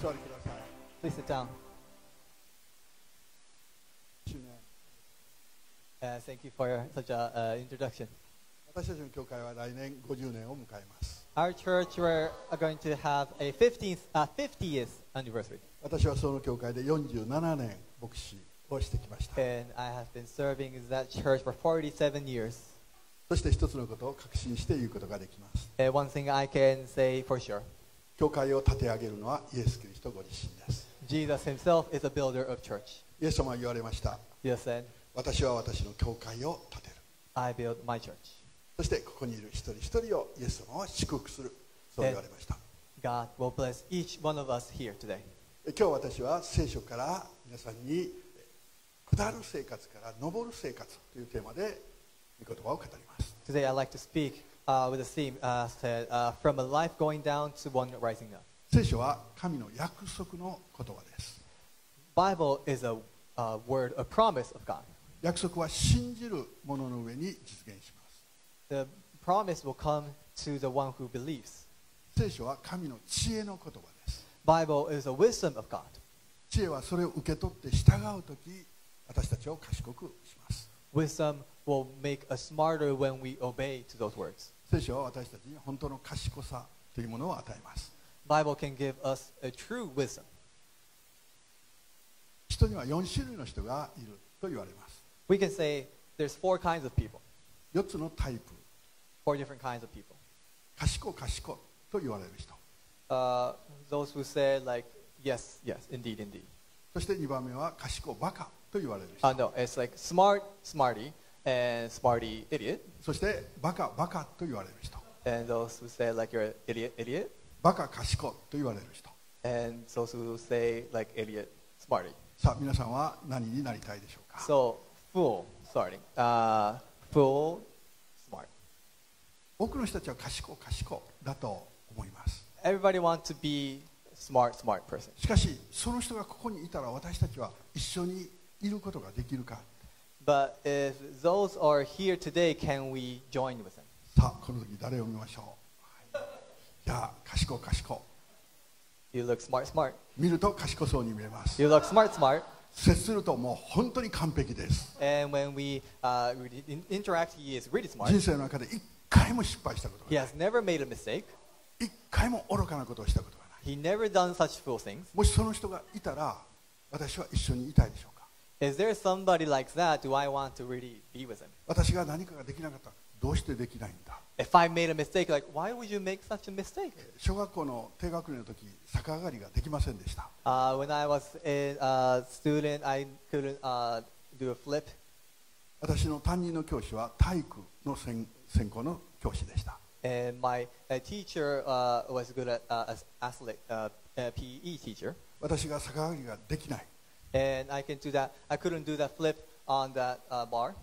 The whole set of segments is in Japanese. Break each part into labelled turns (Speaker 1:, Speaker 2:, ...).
Speaker 1: 座りください
Speaker 2: Please sit down.
Speaker 1: 主ね
Speaker 2: Uh, thank you for your, such a uh, introduction.
Speaker 1: 私たちの教会は来年50年を迎えます
Speaker 2: Our church we're going to have a 15th, uh, 50th anniversary,
Speaker 1: 私はその教会で47年牧師をしてきました
Speaker 2: and I have been serving in that church for 47 years.
Speaker 1: そして一つのことを確信して言うことができます
Speaker 2: And one thing I can say for sure:
Speaker 1: 教会を立て上げるのはイエス・キリストご自身です
Speaker 2: Jesus Himself is a builder of church.
Speaker 1: イエス様は言われました
Speaker 2: Jesus said,
Speaker 1: 私は私の教会を建てる
Speaker 2: "I build my church."
Speaker 1: そしてここにいる一人一人をイエス様は祝福するそう言われました
Speaker 2: God will bless each one of us here today.
Speaker 1: 今日私は聖書から皆さんに下る生活から上る生活というテーマで御言葉を語ります
Speaker 2: Today, I'd like to speak uh, with a theme uh, said, uh, "From a life going down to one rising up."
Speaker 1: 聖書は神の約束の言葉です
Speaker 2: Bible is a uh, word, a promise of God.
Speaker 1: 約束は信じる者の上に実現します
Speaker 2: The promise will come to the one who believes.
Speaker 1: 聖書は神の知恵の言葉です
Speaker 2: Bible is a wisdom of God.
Speaker 1: 知恵はそれを受け取って従う時私たちを賢くします
Speaker 2: Wisdom will make us smarter when we obey to those words.
Speaker 1: 聖書は私たちに本当の賢さというものを与えます
Speaker 2: Bible can give us a true wisdom.
Speaker 1: 人には4種類の人がいると言われます
Speaker 2: We can say there's four kinds of people,
Speaker 1: 4つのタイプ
Speaker 2: four different kinds of people.
Speaker 1: 賢賢と言われる人
Speaker 2: Uh, those who say like, yes, yes, indeed, indeed.
Speaker 1: そして2番目は賢バカと言われる人
Speaker 2: Uh, no, it's like smart, smarty, and smarty, idiot.
Speaker 1: そしてバカバカと言われる人
Speaker 2: And those who say like you're an idiot, idiot.
Speaker 1: バカ賢と言われる人
Speaker 2: And those who say like idiot, smarty.
Speaker 1: さあ皆さんは何になりたいでしょうか
Speaker 2: So, fool, starting. Uh, fool, smart.
Speaker 1: 多くの人たちは賢賢だと思います
Speaker 2: Everybody wants to be smart, smart person.
Speaker 1: しかしその人がここにいたら私たちは一緒にいることができるか
Speaker 2: But if those are here today, can we join with them?
Speaker 1: さあこの時誰を見ましょう、はい、じゃあ賢賢
Speaker 2: You look smart, smart.
Speaker 1: 見ると賢そうに見えます
Speaker 2: You look smart, smart.
Speaker 1: 接するともう本当に完璧です
Speaker 2: And when we uh, in- interact, he is really smart.
Speaker 1: 人生の中で一回も失敗したことがない
Speaker 2: has never made a mistake.
Speaker 1: 一回も愚かなことをしたことがない
Speaker 2: He never done such fool things.
Speaker 1: もしその人がいたら私は一緒にいたいでしょうか私が何かができなかった。らどうしてできないんだ？小学校の低学年の時逆上がりができませんでした。私の担任の教師は体育の専,専攻の教師でした。私が逆上がりができない。
Speaker 2: And I can do that. I couldn't do that flip on that uh, bar.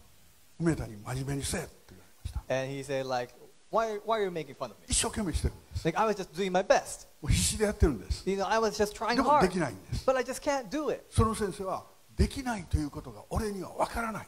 Speaker 1: 梅田に真面目にせえって言われました
Speaker 2: And he said like, why, why are you making fun of me?
Speaker 1: 一生懸命してるんです
Speaker 2: Like I was just doing my best.
Speaker 1: もう必死でやってるんです
Speaker 2: You know, I was just trying
Speaker 1: でもで
Speaker 2: hard.
Speaker 1: きないんです
Speaker 2: But I just can't do it.
Speaker 1: その先生はできないということが俺には分からない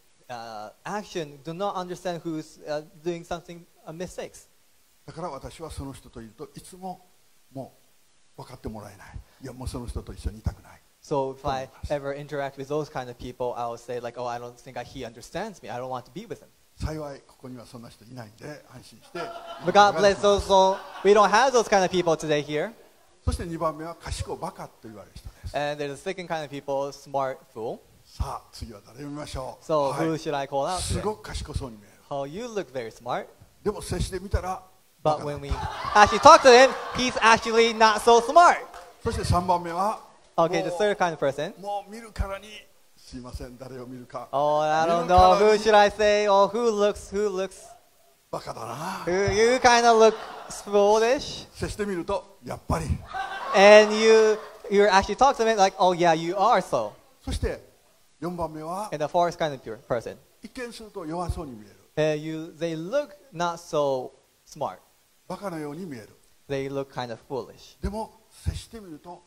Speaker 2: uh, action do not understand who's uh, doing something uh, mistakes.
Speaker 1: だから私はその人といるといつももう分かってもらえないいやもうその人と一緒にいたくない
Speaker 2: So if I ever interact with those kind of people, I will say like, oh, I don't think I, he understands me. I don't want to be with him.
Speaker 1: 幸いここにはそんな人いないんで安心して
Speaker 2: But God bless those. So we don't have those kind of people today here.
Speaker 1: そして2番目は賢バカと言われる人です
Speaker 2: And there's a second kind of people, smart fool.
Speaker 1: さあ次は誰を見ましょう、
Speaker 2: So
Speaker 1: はい
Speaker 2: who should I call out
Speaker 1: す
Speaker 2: today?
Speaker 1: ごく賢そうに見える
Speaker 2: Oh, you look very smart.
Speaker 1: でも接してみたらバ
Speaker 2: But when we actually talk to him, he's actually not so smart.
Speaker 1: そして3番目は
Speaker 2: Okay, the
Speaker 1: も
Speaker 2: third kind of person.
Speaker 1: うもう見るからにすいません誰を見るか
Speaker 2: Oh, I don't know. Who
Speaker 1: に
Speaker 2: should I say? Oh, who looks, who looks,
Speaker 1: バカだな
Speaker 2: who, you kind of look foolish.
Speaker 1: 接してみるとやっぱり
Speaker 2: And you, you actually talk to him like, oh yeah, you are so.
Speaker 1: そして 4番目は
Speaker 2: And the fourth kind of pure person.
Speaker 1: 一見すると弱そうに見える
Speaker 2: Uh, you, they look not so smart.
Speaker 1: バカのように見える
Speaker 2: They look kind of foolish.
Speaker 1: でも接してみると本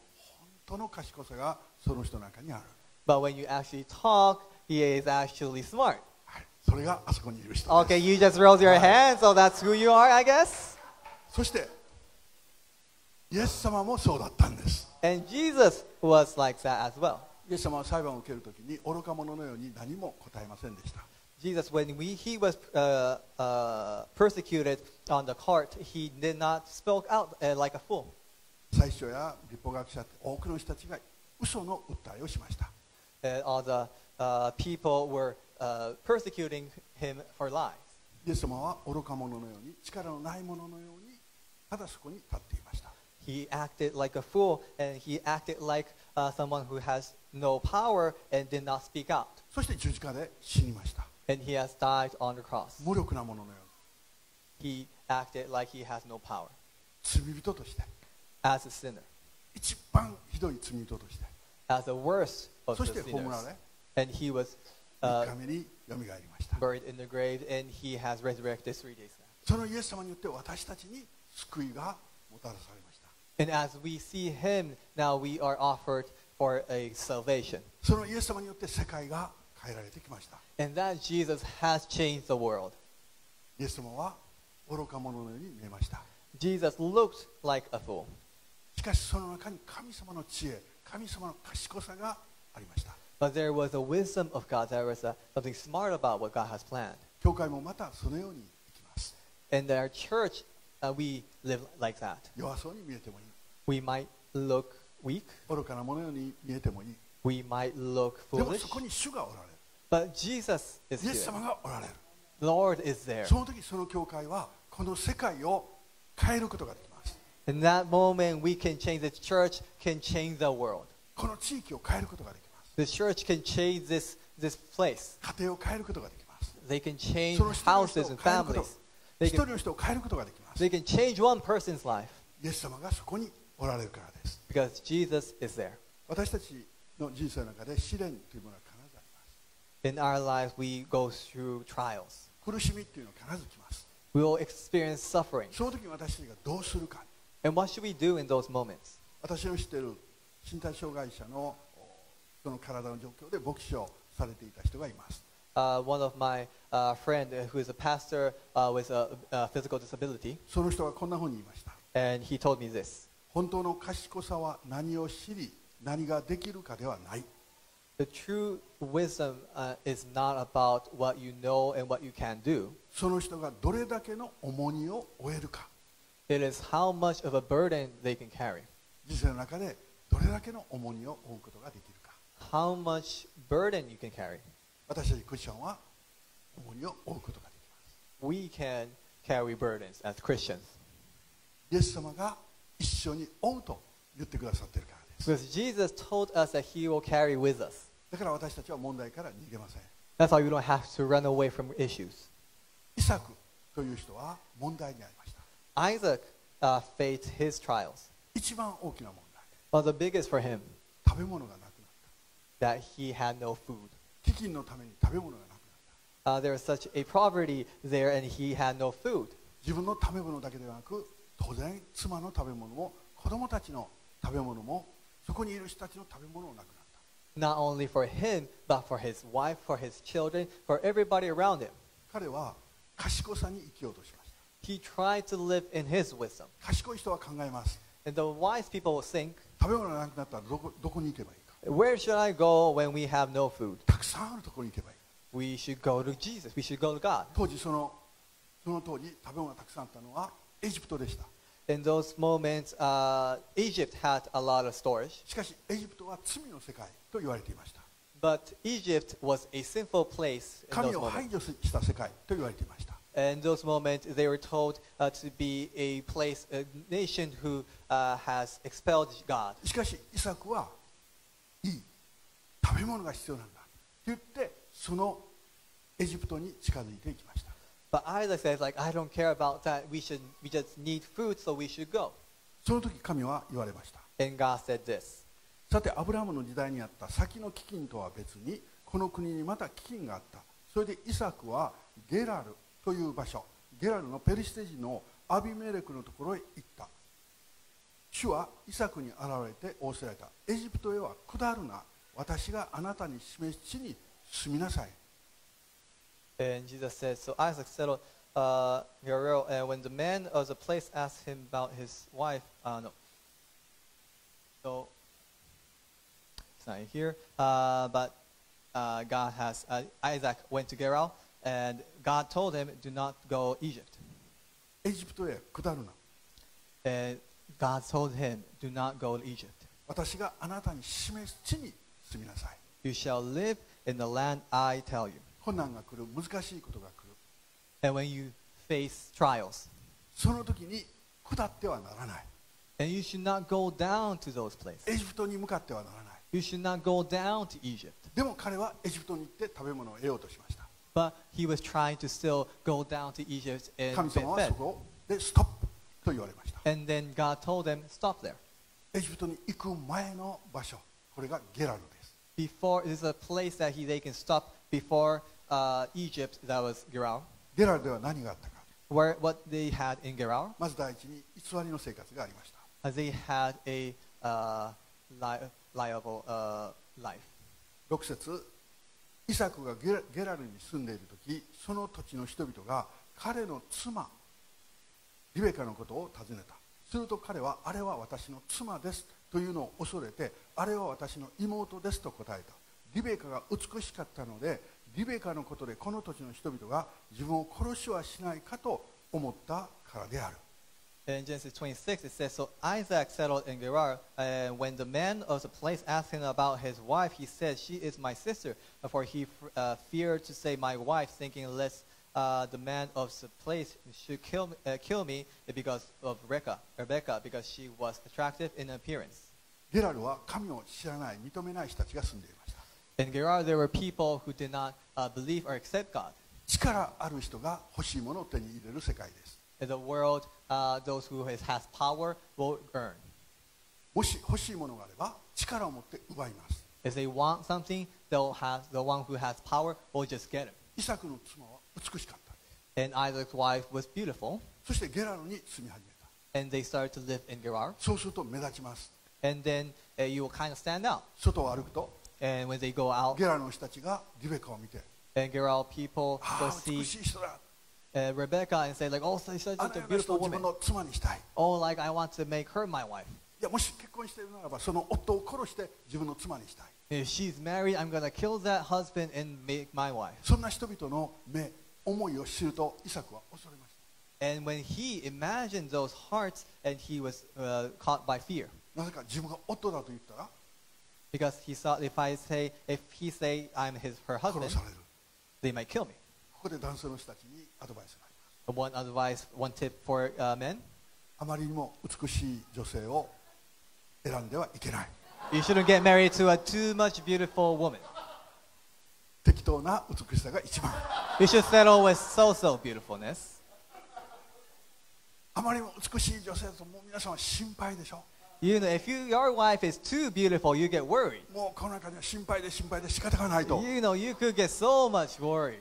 Speaker 1: 当の賢さがその人の中にある、
Speaker 2: But when you actually talk, he is actually smart.
Speaker 1: はい、それがあそこにいる人
Speaker 2: Okay,
Speaker 1: です
Speaker 2: you just raised your hand, so that's who you are, I guess.
Speaker 1: そしてイエス様もそうだったんです
Speaker 2: And Jesus was like that as well.
Speaker 1: イエス様は裁判を受けるときに愚か者のように何も答えませんでした
Speaker 2: Jesus, when we, he was uh, uh, persecuted on the court, he did not spoke out uh, like a fool.
Speaker 1: 最初や立法学者多くの人たちが嘘の訴えをしました
Speaker 2: And all the uh, people were uh, persecuting him for lies.
Speaker 1: イエス様は愚か者のように力のない者のようにただそこに立っていました
Speaker 2: He acted like a fool, and he acted like uh, someone who has no power and did not speak out.
Speaker 1: そして十字架で死にました
Speaker 2: And he has died on the cross.
Speaker 1: 無力な者のように
Speaker 2: He acted like he has no power
Speaker 1: 罪人として
Speaker 2: as a sinner,
Speaker 1: 一番ひどい罪人として
Speaker 2: as the worst of
Speaker 1: そ
Speaker 2: the
Speaker 1: して葬ら
Speaker 2: sinners.
Speaker 1: れ
Speaker 2: And he was
Speaker 1: 3
Speaker 2: uh,
Speaker 1: 日目によみがえりました
Speaker 2: buried in the grave, and he has resurrected three days later.
Speaker 1: そのイエス様によって私たちに救いがもたらされました
Speaker 2: And as we see him, now we are offered for a salvation.
Speaker 1: そのイエス様によって世界が変えられてきました
Speaker 2: And that Jesus has changed the world.
Speaker 1: イエス様は愚か者のように見えました
Speaker 2: Jesus looked like a fool.
Speaker 1: しかしその中に神様の知恵神様の賢さがありました
Speaker 2: But there was a wisdom of God. There was a, something smart about what God has planned.
Speaker 1: 教会もまたそのように生きます
Speaker 2: In our church, uh, we live like that.
Speaker 1: 弱そうに見えてもいい
Speaker 2: We might look weak.
Speaker 1: 愚かな者のように見えてもいい
Speaker 2: We might look
Speaker 1: でも
Speaker 2: foolish.
Speaker 1: そこに主がおられ
Speaker 2: But Jesus
Speaker 1: る
Speaker 2: is
Speaker 1: イエス
Speaker 2: here.
Speaker 1: 様がおられる
Speaker 2: Lord is there.
Speaker 1: その時その教会はこの世界を変えることができます
Speaker 2: In that moment, we can change the church, can change the world.
Speaker 1: この地域を変えることができます
Speaker 2: The church can change this, this place.
Speaker 1: 家庭を変えることができます
Speaker 2: They can change
Speaker 1: その一人の人
Speaker 2: houses
Speaker 1: を
Speaker 2: and
Speaker 1: 変えること
Speaker 2: families. They
Speaker 1: 一人
Speaker 2: can,
Speaker 1: の人を変えることができます
Speaker 2: they can change one person's life
Speaker 1: イエス様がそこにおられるからです
Speaker 2: because Jesus is there.
Speaker 1: 私たちの人生の中で試練というものは必ずあります
Speaker 2: In our lives, we go through trials.
Speaker 1: 苦しみっていうのは必ず来ます
Speaker 2: We will experience suffering.
Speaker 1: その時に私たちがどうするか
Speaker 2: And what should we do in those moments?
Speaker 1: 私の知っている身体障害者のその体の状況で牧師をされていた人がいます
Speaker 2: Uh, one of my uh, friend uh, who is a pastor uh, with a, a physical disability,
Speaker 1: その人はこんなふうに言いました
Speaker 2: and he told me this.
Speaker 1: 本当の賢さは何を知り何ができるかではない
Speaker 2: The true wisdom uh, is not about what you know and what you can do.
Speaker 1: その人がどれだけの重荷を負えるか
Speaker 2: It is how much of a burden they can carry,
Speaker 1: 人生の中でどれだけの重荷を負うことができるか
Speaker 2: how much burden you can carry.
Speaker 1: 私たちクリスチャンは重荷を負うことができます
Speaker 2: We can carry burdens as Christians
Speaker 1: イエス様が一緒に負うと言ってくださっているからです
Speaker 2: because Jesus told us that He will carry with us.
Speaker 1: だから私たちは問題から逃げません
Speaker 2: That's why we don't have to run away from issues.
Speaker 1: イサクという人は問題にありました
Speaker 2: Isaac uh, faced his trials,
Speaker 1: 一番大きな問題
Speaker 2: but the biggest for him
Speaker 1: 食べ物がなくなった
Speaker 2: that he had no food.
Speaker 1: 飢饉のために食べ物がなくなった
Speaker 2: Uh, there was such a poverty there, and he had no food.
Speaker 1: 自分の食べ物だけではなく当然妻の食べ物も子供たちの食べ物もそこにいる人たちの食べ物もなくなった
Speaker 2: Not only for him, but for his wife, for his children, for everybody around him.
Speaker 1: 彼は賢さに生きようとしました
Speaker 2: He tried to live in his wisdom.
Speaker 1: 賢い人は考えます
Speaker 2: And the wise people will think,
Speaker 1: 食べ物がなくなったらどこどこに行けばいいか
Speaker 2: Where should I go when we have no food?
Speaker 1: たくさんあるところに行けばいい
Speaker 2: We should go to Jesus. We should go to God.
Speaker 1: 当時そのその当時食べ物がたくさんあったのはエジプトでした
Speaker 2: In those moments, uh, Egypt had a lot of storage,
Speaker 1: しかしエジプトは罪の世界と言われていました
Speaker 2: but Egypt was a sinful place in
Speaker 1: 神
Speaker 2: those
Speaker 1: を排
Speaker 2: moments.
Speaker 1: 除した世界と言われていました
Speaker 2: And in those moments, they were told uh, to be a place, a nation who uh, has expelled God.
Speaker 1: しかしイサクはいい 食べ物が必要なんだ。と言ってそのエジプトに近づいていきました。
Speaker 2: But Isaac says, like, I don't care about that. We should, we just need food, so we should go.
Speaker 1: その時神は言われました。
Speaker 2: And God said this.
Speaker 1: さてアブラハムの時代にあった先の飢饉とは別にこの国にまた飢饉があった。それでイサクはゲラルという場所。ゲラルのペリシテ人のアビメレクのところへ行った。主はイサクに現れて仰せられた。エジプトへは下るな私があなたに示す地に住みなさい
Speaker 2: And Jesus said, So Isaac settled uh, Gerar, and when the man of the place asked him about his wife, uh, no. So, it's not here. Uh, but uh, God has, uh, Isaac went to Gerar, and God told him, Do not go Egypt.
Speaker 1: エジプトへ下るな
Speaker 2: And God told him, Do not go to Egypt.
Speaker 1: 私があなたに示す地に 住みなさい
Speaker 2: You shall live in the land I tell you.
Speaker 1: 困難が来る難しいことが来る
Speaker 2: And when you face trials,
Speaker 1: その時に下ってはならない
Speaker 2: and you should not go down to those places.
Speaker 1: エジプトに向かってはならない
Speaker 2: You should not go down to Egypt.
Speaker 1: でも彼はエジプトに行って食べ物を得ようとしました
Speaker 2: But he was trying to still go down to Egypt and
Speaker 1: 神様は.そこでストップと言われました
Speaker 2: And then God told them, stop there.
Speaker 1: エジプトに行く前の場所これがゲラルです
Speaker 2: Before, this is a place that he, they can stop before uh, Egypt, that was Gerar.
Speaker 1: ゲラルでは何があったか
Speaker 2: Where, what they had in Gerar,
Speaker 1: まず第一に偽りの生活がありました
Speaker 2: uh, they had a uh, li- liable uh, life.
Speaker 1: 6節イサクがゲラゲラルに住んでいる時その土地の人々が彼の妻リベカのことを尋ねたすると彼はあれは私の妻ですとというのを恐れてあれは私の妹ですと答えたリベカが美しかったのでリベカのことでこの土地の人々が自分を殺しはしないかと思ったからである
Speaker 2: In Genesis 26, it says, So Isaac settled in Gerar, and when the man of the place asked him about his wife, he said, She is my sister. For he uh, feared to say, My wife, thinking lest uh, the man of the place should kill, me- uh, kill me because of Rebecca, Rebecca, because she was attractive in appearance.
Speaker 1: ゲラルは神を知らない、認めない人たちが住んでいました。力ある人が欲しいものを手に入れる世界です。もし欲しいものがあれば力を持って奪います。イサクの妻は美しかった。そしてゲラルに住み始めた。そうすると目立ちます。
Speaker 2: And then uh, you will kind of stand out.
Speaker 1: 外を歩くと
Speaker 2: And when they go out,
Speaker 1: ゲラルの人たちがリベカを見て
Speaker 2: and Gerar people
Speaker 1: あ
Speaker 2: go
Speaker 1: あ
Speaker 2: see
Speaker 1: 美しい人だ
Speaker 2: uh, Rebecca and say like, oh, so such
Speaker 1: あ
Speaker 2: a
Speaker 1: のような
Speaker 2: beautiful
Speaker 1: 人を自
Speaker 2: woman.
Speaker 1: 分の妻にしたい
Speaker 2: Oh, like I want to make her my wife.
Speaker 1: いやもし結婚しているならばその夫を殺して自分の妻にしたい
Speaker 2: If she's married, I'm gonna kill that husband and make my wife.
Speaker 1: そんな人々の目思いを知るとイサクは恐れました
Speaker 2: And when he imagined those hearts, and he was uh, caught by fear,
Speaker 1: なぜか自分が夫だと言ったら
Speaker 2: because he thought if I say, if he say I'm his her
Speaker 1: 殺
Speaker 2: husband,
Speaker 1: される
Speaker 2: they might kill me.
Speaker 1: ここで男性の人たちにアドバイスがあります
Speaker 2: One advice, one tip for uh, men:
Speaker 1: あまりにも美しい女性を選んではいけない
Speaker 2: you shouldn't get married to a too much beautiful woman.
Speaker 1: 適当な美しさが一番
Speaker 2: You should settle with so-so beautifulness.
Speaker 1: あまりにも美しい女性だともう皆さんは心配でしょ
Speaker 2: You know, if you, your wife is too beautiful, you get worried.
Speaker 1: もうこの中には心配で心配で仕方がないと
Speaker 2: You know, you could get so much worried.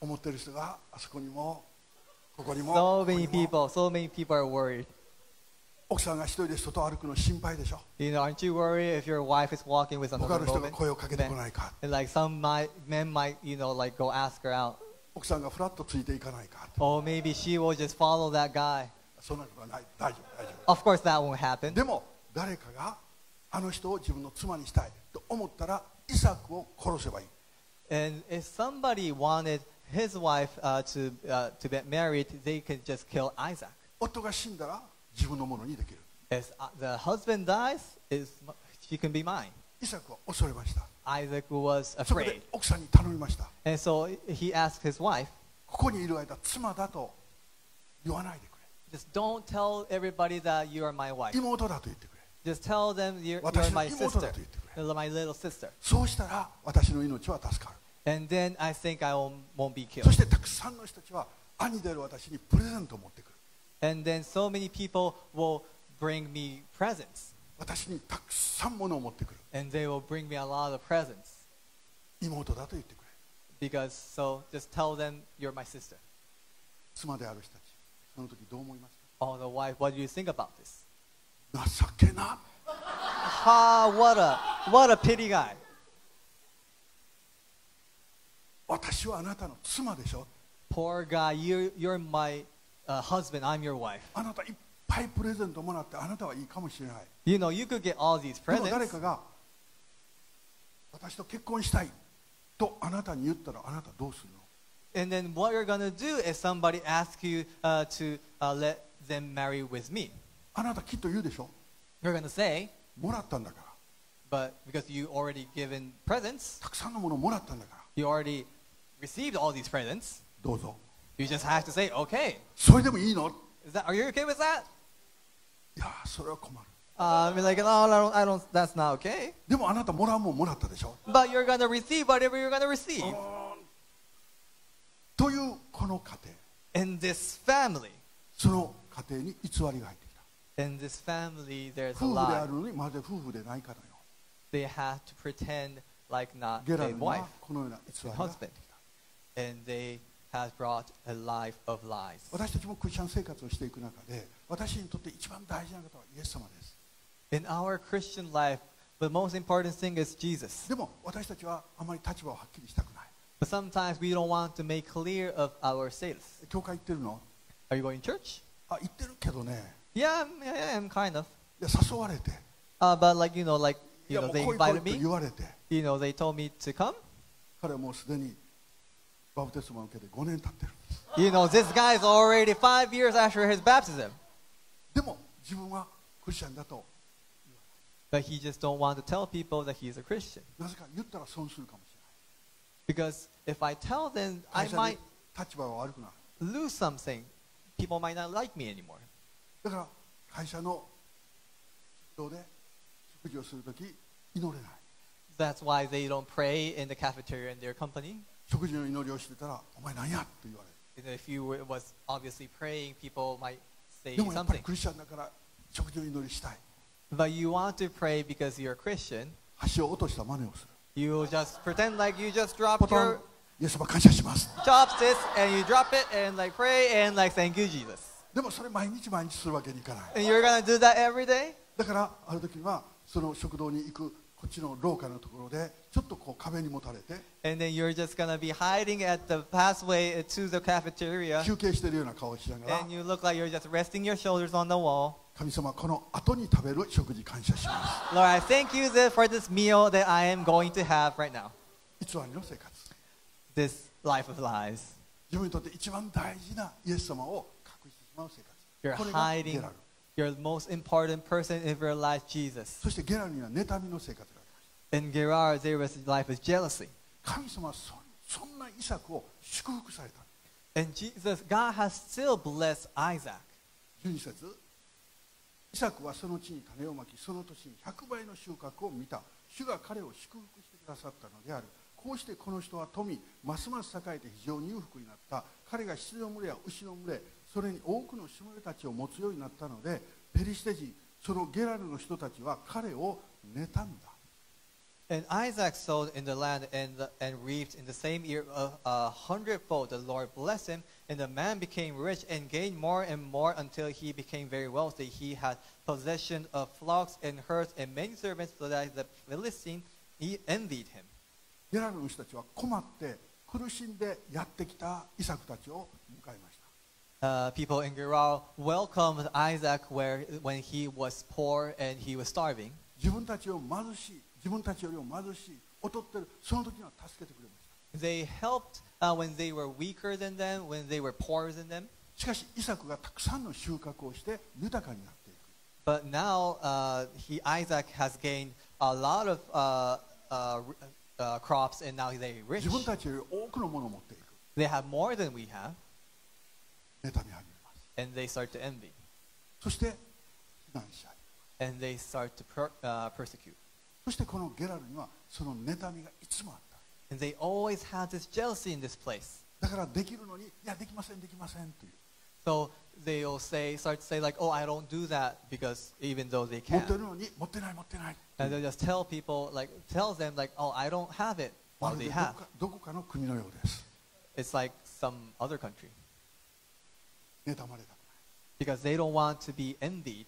Speaker 1: 思ってる人があそこにもここにも
Speaker 2: So
Speaker 1: ここ
Speaker 2: many
Speaker 1: にも
Speaker 2: people, so many people are worried.
Speaker 1: 奥さんが一人で外を歩くの心配でしょ
Speaker 2: You know, aren't you worried if your wife is walking with
Speaker 1: 他
Speaker 2: another
Speaker 1: の人が
Speaker 2: woman?
Speaker 1: 声をかけてこ
Speaker 2: Then-
Speaker 1: ないか
Speaker 2: And like some might, men might, you know, like go ask her out.
Speaker 1: 奥さんがフラッとついていかないか
Speaker 2: Or maybe she will just follow that guy.
Speaker 1: そんなことはない大丈夫大丈夫
Speaker 2: Of course, that won't happen.
Speaker 1: でも誰かがあの人を自分の妻にしたいと思ったらイサクを殺せばいい
Speaker 2: And if somebody wanted his wife uh, to uh, to get married, they could just kill Isaac.
Speaker 1: 夫が死んだら自分のものにできる
Speaker 2: If uh, the husband dies, is she can be mine.
Speaker 1: イサクは恐れました
Speaker 2: Isaac was
Speaker 1: そこ
Speaker 2: afraid,
Speaker 1: で奥さんに頼みました
Speaker 2: and so he asked his wife,
Speaker 1: ここにいる間妻だと言わないでく
Speaker 2: "Just don't tell everybody that you are my
Speaker 1: れ
Speaker 2: wife.
Speaker 1: 妹だと言ってくれ
Speaker 2: Just tell them you're, you're
Speaker 1: 私の
Speaker 2: my
Speaker 1: 妹だ
Speaker 2: sister,
Speaker 1: と言ってくれ
Speaker 2: You're my little sister."
Speaker 1: そうしたら私の命は助かる
Speaker 2: And then I think I won't, won't be
Speaker 1: そ
Speaker 2: killed.
Speaker 1: してたくさんの人たちは兄である私にプレゼントを持ってくる
Speaker 2: And then so many people will bring me presents.
Speaker 1: 私にたくさんものを持ってくる
Speaker 2: and they will bring me a lot of presents.
Speaker 1: 妹だと言ってくれ
Speaker 2: Because so just tell them you're my sister.
Speaker 1: 妻である人たち その時どう思います
Speaker 2: Oh, the wife, what do you think about this?
Speaker 1: か情けな
Speaker 2: Ha, what a what a pity guy.
Speaker 1: 私はあなたの妻でしょ
Speaker 2: Poor guy, you you're my uh, husband, I'm your wife.
Speaker 1: あなたいっぱいプレゼントもらってあなたはいいかもしれない
Speaker 2: You know, you could get all these
Speaker 1: でも誰
Speaker 2: presents,
Speaker 1: かが私と結婚したいとあなたに言ったらあなたどうするの
Speaker 2: and then what you're gonna do is somebody asks you uh, to uh, let them marry with me.
Speaker 1: あなたきっと言うでしょ
Speaker 2: You're gonna say,
Speaker 1: もらったんだから
Speaker 2: but because you already given presents,
Speaker 1: たくさんのものをもらったんだから
Speaker 2: you already received all these presents.
Speaker 1: どうぞ
Speaker 2: You just have to say, okay.
Speaker 1: それでもいいの
Speaker 2: Is that, are you okay with that?
Speaker 1: いやそれは困る
Speaker 2: Uh, I mean, like, no, I don't, I don't, that's not okay.
Speaker 1: でもあなたもらうもんもらったでしょ
Speaker 2: But you're gonna receive whatever you're gonna receive.
Speaker 1: というこの家庭
Speaker 2: In this family,
Speaker 1: その家庭に偽りが入ってきた
Speaker 2: in this family, there's a
Speaker 1: 夫婦であ
Speaker 2: lie.
Speaker 1: るのにまるで夫婦でないかのよ
Speaker 2: They have to pretend like not
Speaker 1: ゲラ
Speaker 2: a
Speaker 1: ルに
Speaker 2: wife
Speaker 1: はこのような偽りが入ってきた
Speaker 2: and they have brought a life of lies.
Speaker 1: 私たちもクリスチャン生活をしていく中で私にとって一番大事な方はイエス様です
Speaker 2: In our Christian life, the most important thing is Jesus.
Speaker 1: でも私たちはあまり立場をはっきりしたく
Speaker 2: But sometimes we don't want to make clear of our status.
Speaker 1: 教会行ってるの
Speaker 2: Are you going to church?
Speaker 1: あ行ってるけどね
Speaker 2: Yeah, yeah, I'm kind of.
Speaker 1: いや誘われて
Speaker 2: Uh, but like you know, like
Speaker 1: い
Speaker 2: you
Speaker 1: や
Speaker 2: know,
Speaker 1: もう
Speaker 2: they
Speaker 1: 来い来い
Speaker 2: invited
Speaker 1: と
Speaker 2: me.
Speaker 1: 言われて
Speaker 2: You know, they told me to come.
Speaker 1: 彼はもうすでにバプテスマを受けて5年経ってる
Speaker 2: You know, this guy's already five years after his baptism,
Speaker 1: でも自分はクリスチャンだと
Speaker 2: but he just don't want to tell people that he's a Christian
Speaker 1: なぜか言ったら損するかもし
Speaker 2: because if I tell them,
Speaker 1: れない
Speaker 2: I
Speaker 1: 会社
Speaker 2: might
Speaker 1: に立場が悪くなる
Speaker 2: lose something. People might not like me anymore.
Speaker 1: だから会社の食堂で食事をするとき祈れない
Speaker 2: That's why they don't pray in the cafeteria in their company.
Speaker 1: 食事の祈りをしてたらお前何やって言われる
Speaker 2: You know, if you were- was obviously praying, people might say
Speaker 1: でもやっぱり
Speaker 2: something.
Speaker 1: クリスチャンだから食事の祈りしたい
Speaker 2: But you want to pray because you're a Christian.
Speaker 1: 箸を落とした真似をする
Speaker 2: You just pretend like you just dropped
Speaker 1: ポトン
Speaker 2: your
Speaker 1: イエス様感謝します
Speaker 2: chopsticks and you drop it and like pray and like thank you Jesus.
Speaker 1: でもそれ毎日毎日するわけにいかない
Speaker 2: And you're gonna do that every day?
Speaker 1: だからある時にはその食堂に行くこっちの廊下のところでちょっとこう壁にもたれて
Speaker 2: And then you're just gonna be hiding at the pathway to the cafeteria
Speaker 1: 休憩してるような顔をしながら
Speaker 2: and you look like you're just resting your shoulders on the wall.
Speaker 1: 神様この後に食べる食事感謝しま
Speaker 2: Lord, I thank you that for this meal that I am going to have right now.
Speaker 1: す偽りの生活
Speaker 2: This life of lies.
Speaker 1: 自分にとって一番大事なイエス様を隠してしまう生
Speaker 2: You're
Speaker 1: 活これが
Speaker 2: hiding
Speaker 1: ゲラル
Speaker 2: your most important person in your life, Jesus.
Speaker 1: そしてゲラルには妬みの生活
Speaker 2: In Gerar, was life of jealousy.
Speaker 1: 神様はそそんなイサクを祝福された。
Speaker 2: And Jesus, God has still blessed Isaac.
Speaker 1: 12節イサクはその地に種をまきその年に100倍の収穫を見た。主が彼を祝福してくださったのである。こうしてこの人は富ますます栄えて非常に裕福になった。彼が羊の群れや牛の群れそれに多くのしもべたちを持つようになったのでペリシテ人そのゲラルの人たちは彼を妬んだ
Speaker 2: And Isaac sowed in the land and, the, and reaped in the same year a, a hundredfold. The Lord blessed him, and the man became rich and gained more and more until he became very wealthy. He had possession of flocks and herds and many servants, so that the Philistine he envied him.
Speaker 1: ゲラルの人たちは困って苦しんでやってきたイサクたちを迎えました
Speaker 2: Uh, people in Gerar welcomed Isaac where, when he was poor and he was starving.
Speaker 1: 自分たちを貧しい 自分たちよりも貧しい劣ってるその時には助けてくれました
Speaker 2: They helped uh, when they were weaker than them, when they were poorer than them.
Speaker 1: しかしイサクがたくさんの収穫をして豊かになっていく
Speaker 2: But now uh, he, Isaac has gained a lot of uh, uh, r- uh, crops, and now they're rich.
Speaker 1: 自分たちより多くのものを持っていく
Speaker 2: They have more than we have,
Speaker 1: 妬み始めます
Speaker 2: and they start to envy,
Speaker 1: そして非難し合い
Speaker 2: and they start to per, uh, persecute.
Speaker 1: そしてこのゲラルにはその妬みがいつもあった
Speaker 2: And they always had this jealousy in this place.
Speaker 1: だからできるのにいやできませんできませんという
Speaker 2: So they'll say, start to say like, oh, I don't do that because even though they
Speaker 1: 持って
Speaker 2: can.
Speaker 1: るのに持ってない持ってない
Speaker 2: And they'll just tell people, like, tells them like, oh, I don't have it
Speaker 1: ま
Speaker 2: while
Speaker 1: るで
Speaker 2: they have.
Speaker 1: かどこかの国のようです
Speaker 2: It's like some other country
Speaker 1: 妬まれたくない
Speaker 2: because they don't want to be envied.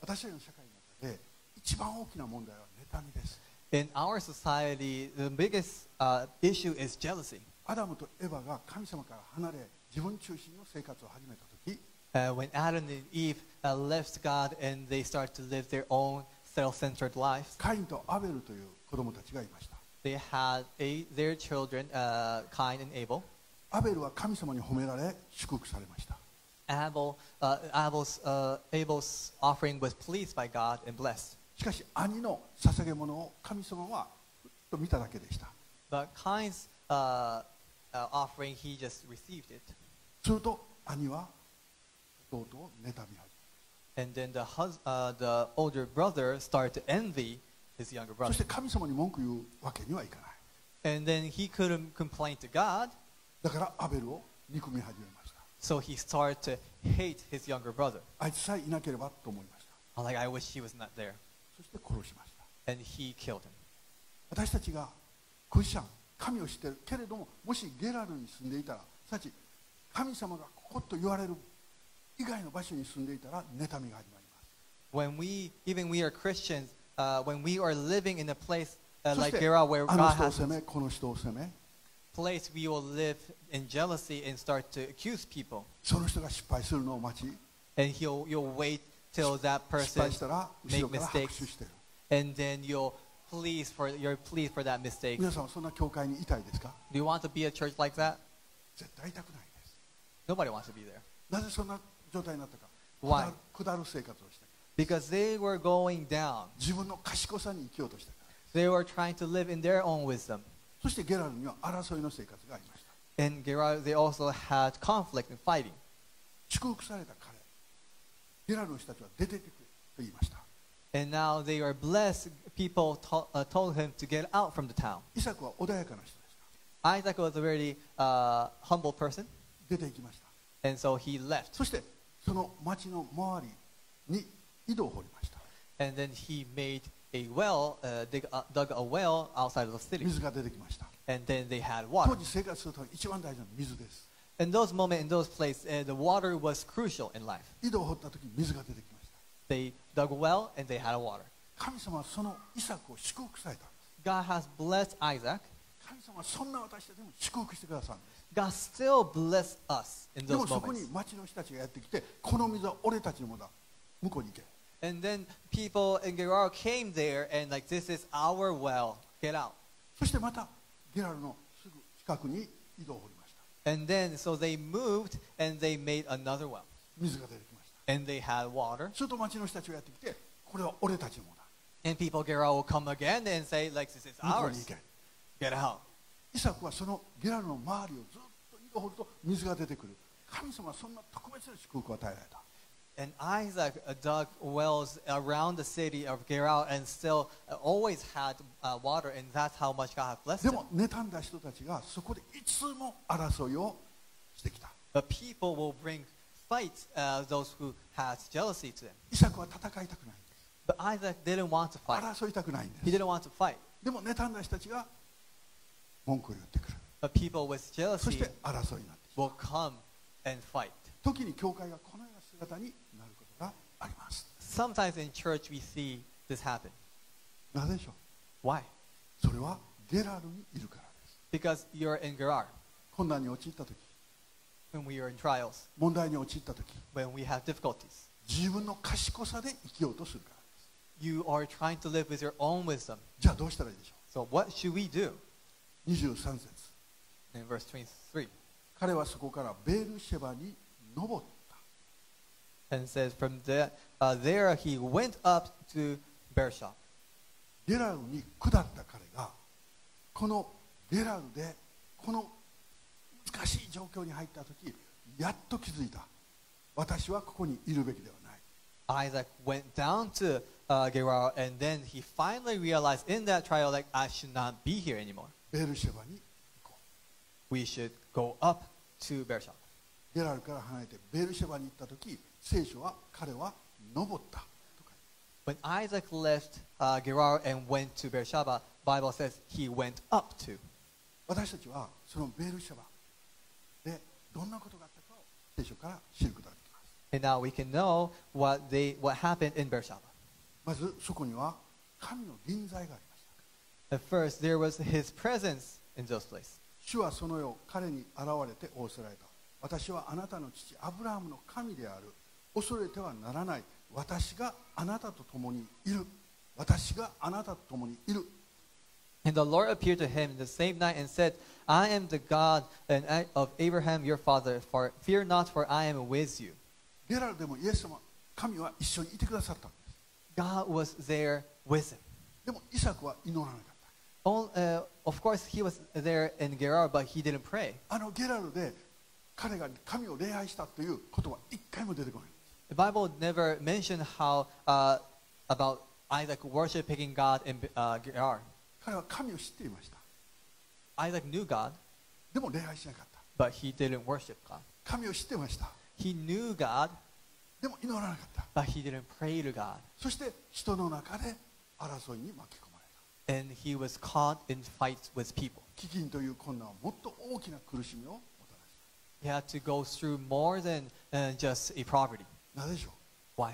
Speaker 1: 私たちの社会の中で一番大きな問題は妬みです
Speaker 2: In our society, the biggest uh, issue is jealousy.
Speaker 1: アダムとエヴァが神様から離れ自分中心の生活を始めた時
Speaker 2: Uh, when Adam and Eve uh, left God and they start to live their own self-centered lives,
Speaker 1: カインとアベルという子供たちがいました
Speaker 2: they had a, their children, uh, Cain and Abel.
Speaker 1: アベルは神様に褒められ祝福されました
Speaker 2: Abel, uh, Abel's, uh, Abel's offering was pleased by God and blessed.
Speaker 1: しかし兄の捧げ物を神様はと見ただけでした
Speaker 2: But Cain's uh, uh, offering, he just received it.
Speaker 1: すると兄は弟を妬み始め
Speaker 2: And then the, hus- uh, the older brother started to envy his younger
Speaker 1: そ
Speaker 2: brother.
Speaker 1: して神様に文句言うわけにはいかない
Speaker 2: And then he couldn't complain to God,
Speaker 1: だからアベルを憎み始めました
Speaker 2: so he started to hate his younger brother.
Speaker 1: あいつさえいなければと思いました
Speaker 2: Like, I wish he was not there.
Speaker 1: そして殺しました
Speaker 2: And he killed him.
Speaker 1: 私たちがクリスチャン神を知ってるけれどももしゲラルに住んでいたらすなわち神様がここと言われる以外の場所に住んでいたら妬みが始まります
Speaker 2: When we, even we are Christians, uh, when we are living in a place uh, like
Speaker 1: て
Speaker 2: Gera where God has place, we will live in jealousy and start to accuse people.
Speaker 1: その人が失敗するのを待ち
Speaker 2: And he'll, you'll wait till that
Speaker 1: 失
Speaker 2: person
Speaker 1: 敗したら後ろから
Speaker 2: make
Speaker 1: 拍
Speaker 2: mistakes.
Speaker 1: 手してる
Speaker 2: and then you'll please for you're pleased for that mistake.
Speaker 1: 皆さんはそんな教会にいたいですか
Speaker 2: Do you want to be a church like that?
Speaker 1: 絶対いたくないです
Speaker 2: Nobody wants to be there
Speaker 1: なぜそんな状態になったか
Speaker 2: Why?
Speaker 1: 下る下る生活をした
Speaker 2: because they were going down.
Speaker 1: 自分の賢さに生きようとしたから
Speaker 2: They were trying to live in their own wisdom.
Speaker 1: そしてゲラルには争いの生活がありました
Speaker 2: And Gerar, they also had conflict and fighting.
Speaker 1: 祝福された 彼ゲラルの人たちは出てってくれと言いました
Speaker 2: And now they are blessed. People to, uh, told him to get out from the town.
Speaker 1: イサクは穏やかな人でした
Speaker 2: Isaac was a very uh, humble person,
Speaker 1: 出て行きました
Speaker 2: and so he left.
Speaker 1: そしてその町の周りに井戸を掘りました
Speaker 2: And then he made a well, uh, dig, uh, dug a well outside of the city.
Speaker 1: 水が出てきました
Speaker 2: And then they had
Speaker 1: 当
Speaker 2: water.
Speaker 1: 時生活するために一番大事なのは水です
Speaker 2: In those moments, in those places, uh, the water was crucial in life.
Speaker 1: 井戸を掘った時に水が出てきました
Speaker 2: They dug a well and they had water.
Speaker 1: 神様はそのイサクを祝福されたんです
Speaker 2: God has blessed Isaac.
Speaker 1: 神様はそんな私たちにも祝福してくださるんです
Speaker 2: God still blessed us in
Speaker 1: で
Speaker 2: those
Speaker 1: もそこに
Speaker 2: moments.
Speaker 1: 町の人たちがやってきてこの水は俺たちのものだ向こうに行け
Speaker 2: And then people in Gerar came there and like, this is our well. Get out.
Speaker 1: そしてまたゲラルのすぐ近くに井戸を掘りました
Speaker 2: And then, so they moved and they made another well.
Speaker 1: 水が出てきました
Speaker 2: And they had water.
Speaker 1: すると町の人たちがやってきてこれは俺たちのものだ
Speaker 2: And people Gerar will come again and say, like, this is
Speaker 1: 向こうに
Speaker 2: ours.
Speaker 1: 行け
Speaker 2: Get out.
Speaker 1: イサクはそのゲラルの周りをずっと井戸を掘ると水が出てくる神様はそんな特別な祝福を与えられた
Speaker 2: And Isaac uh, dug wells around the city of Gerar and still uh, always had uh, water, and that's how much God had blessed
Speaker 1: で
Speaker 2: him.
Speaker 1: も妬んだ人たちがそこでいつも争いをしてきた
Speaker 2: But people will bring fights, uh, those who has jealousy to them.
Speaker 1: イサクは戦いたくないんです
Speaker 2: But Isaac didn't want to fight.
Speaker 1: 争いたくないんで
Speaker 2: He
Speaker 1: す
Speaker 2: didn't want to fight.
Speaker 1: でも妬んだ人たちが文句を言ってくる
Speaker 2: But people with
Speaker 1: そし
Speaker 2: jealousy
Speaker 1: て争いになってしまう
Speaker 2: will come and fight.
Speaker 1: 時に教会がこのような姿になることが あります
Speaker 2: Sometimes in church we see this happen.
Speaker 1: なぜでしょ
Speaker 2: Why?
Speaker 1: うそれはゲラルにいるからです
Speaker 2: Because you're in Gerar.
Speaker 1: 困難に陥った時
Speaker 2: When we are in trials,
Speaker 1: 問題に陥った時
Speaker 2: when we have difficulties,
Speaker 1: 自分の賢さで生きようとするからです
Speaker 2: you are trying to live with your own wisdom.
Speaker 1: じゃあどうしたらいいでしょ
Speaker 2: So what should we do?
Speaker 1: う23節
Speaker 2: In verse 23.
Speaker 1: 彼はそこからベールシェバに登った
Speaker 2: And says, from there, uh, there he went up to Beersheba.
Speaker 1: ゲラルに下った彼がこのゲラルでこの難しい状況に入った時やっと気づいた私はここにいるべきではない
Speaker 2: Isaac went down to uh, Gerar, and then he finally realized in that trial, like, I should not be here anymore.
Speaker 1: ベールシェバに行こ
Speaker 2: We should go up to Beersheba.
Speaker 1: うゲラルから離れてベールシェバに行った時聖書は彼は登ったとか
Speaker 2: When Isaac left uh, Gerar and went to Beersheba, Bible says he went up to.
Speaker 1: 私たちはそのベールシェバでどんなことがあったかを聖書から知ることができます
Speaker 2: And now we can know what they what happened in Beersheba.
Speaker 1: まずそこには神の臨在がありました
Speaker 2: At first, there was his presence in those places.
Speaker 1: 主はその夜彼に現れて仰せられた私はあなたの父アブラハムの神である恐れてはならない私があなたと共にいる私があなたと共にいる
Speaker 2: And the Lord appeared to him the same night and said, I am the God and I- of Abraham your father, for fear not, for I am with you.
Speaker 1: ゲラルでもイエス様神は一緒にいてくださったんです
Speaker 2: God was there with him.
Speaker 1: でもイサクは祈らなかった
Speaker 2: All, uh, of course, he was there in Gerar, but he didn't pray.
Speaker 1: あのゲラルで彼が神を礼拝したということは一回も出てこない
Speaker 2: The Bible never mentioned how uh, about Isaac worshiping God in uh, Gerar. Isaac knew God, but he didn't worship God. He knew God, but he didn't pray to God. And he was caught in fights with people. He had to go through more than uh, just a poverty.
Speaker 1: なぜでしょう
Speaker 2: ？Why?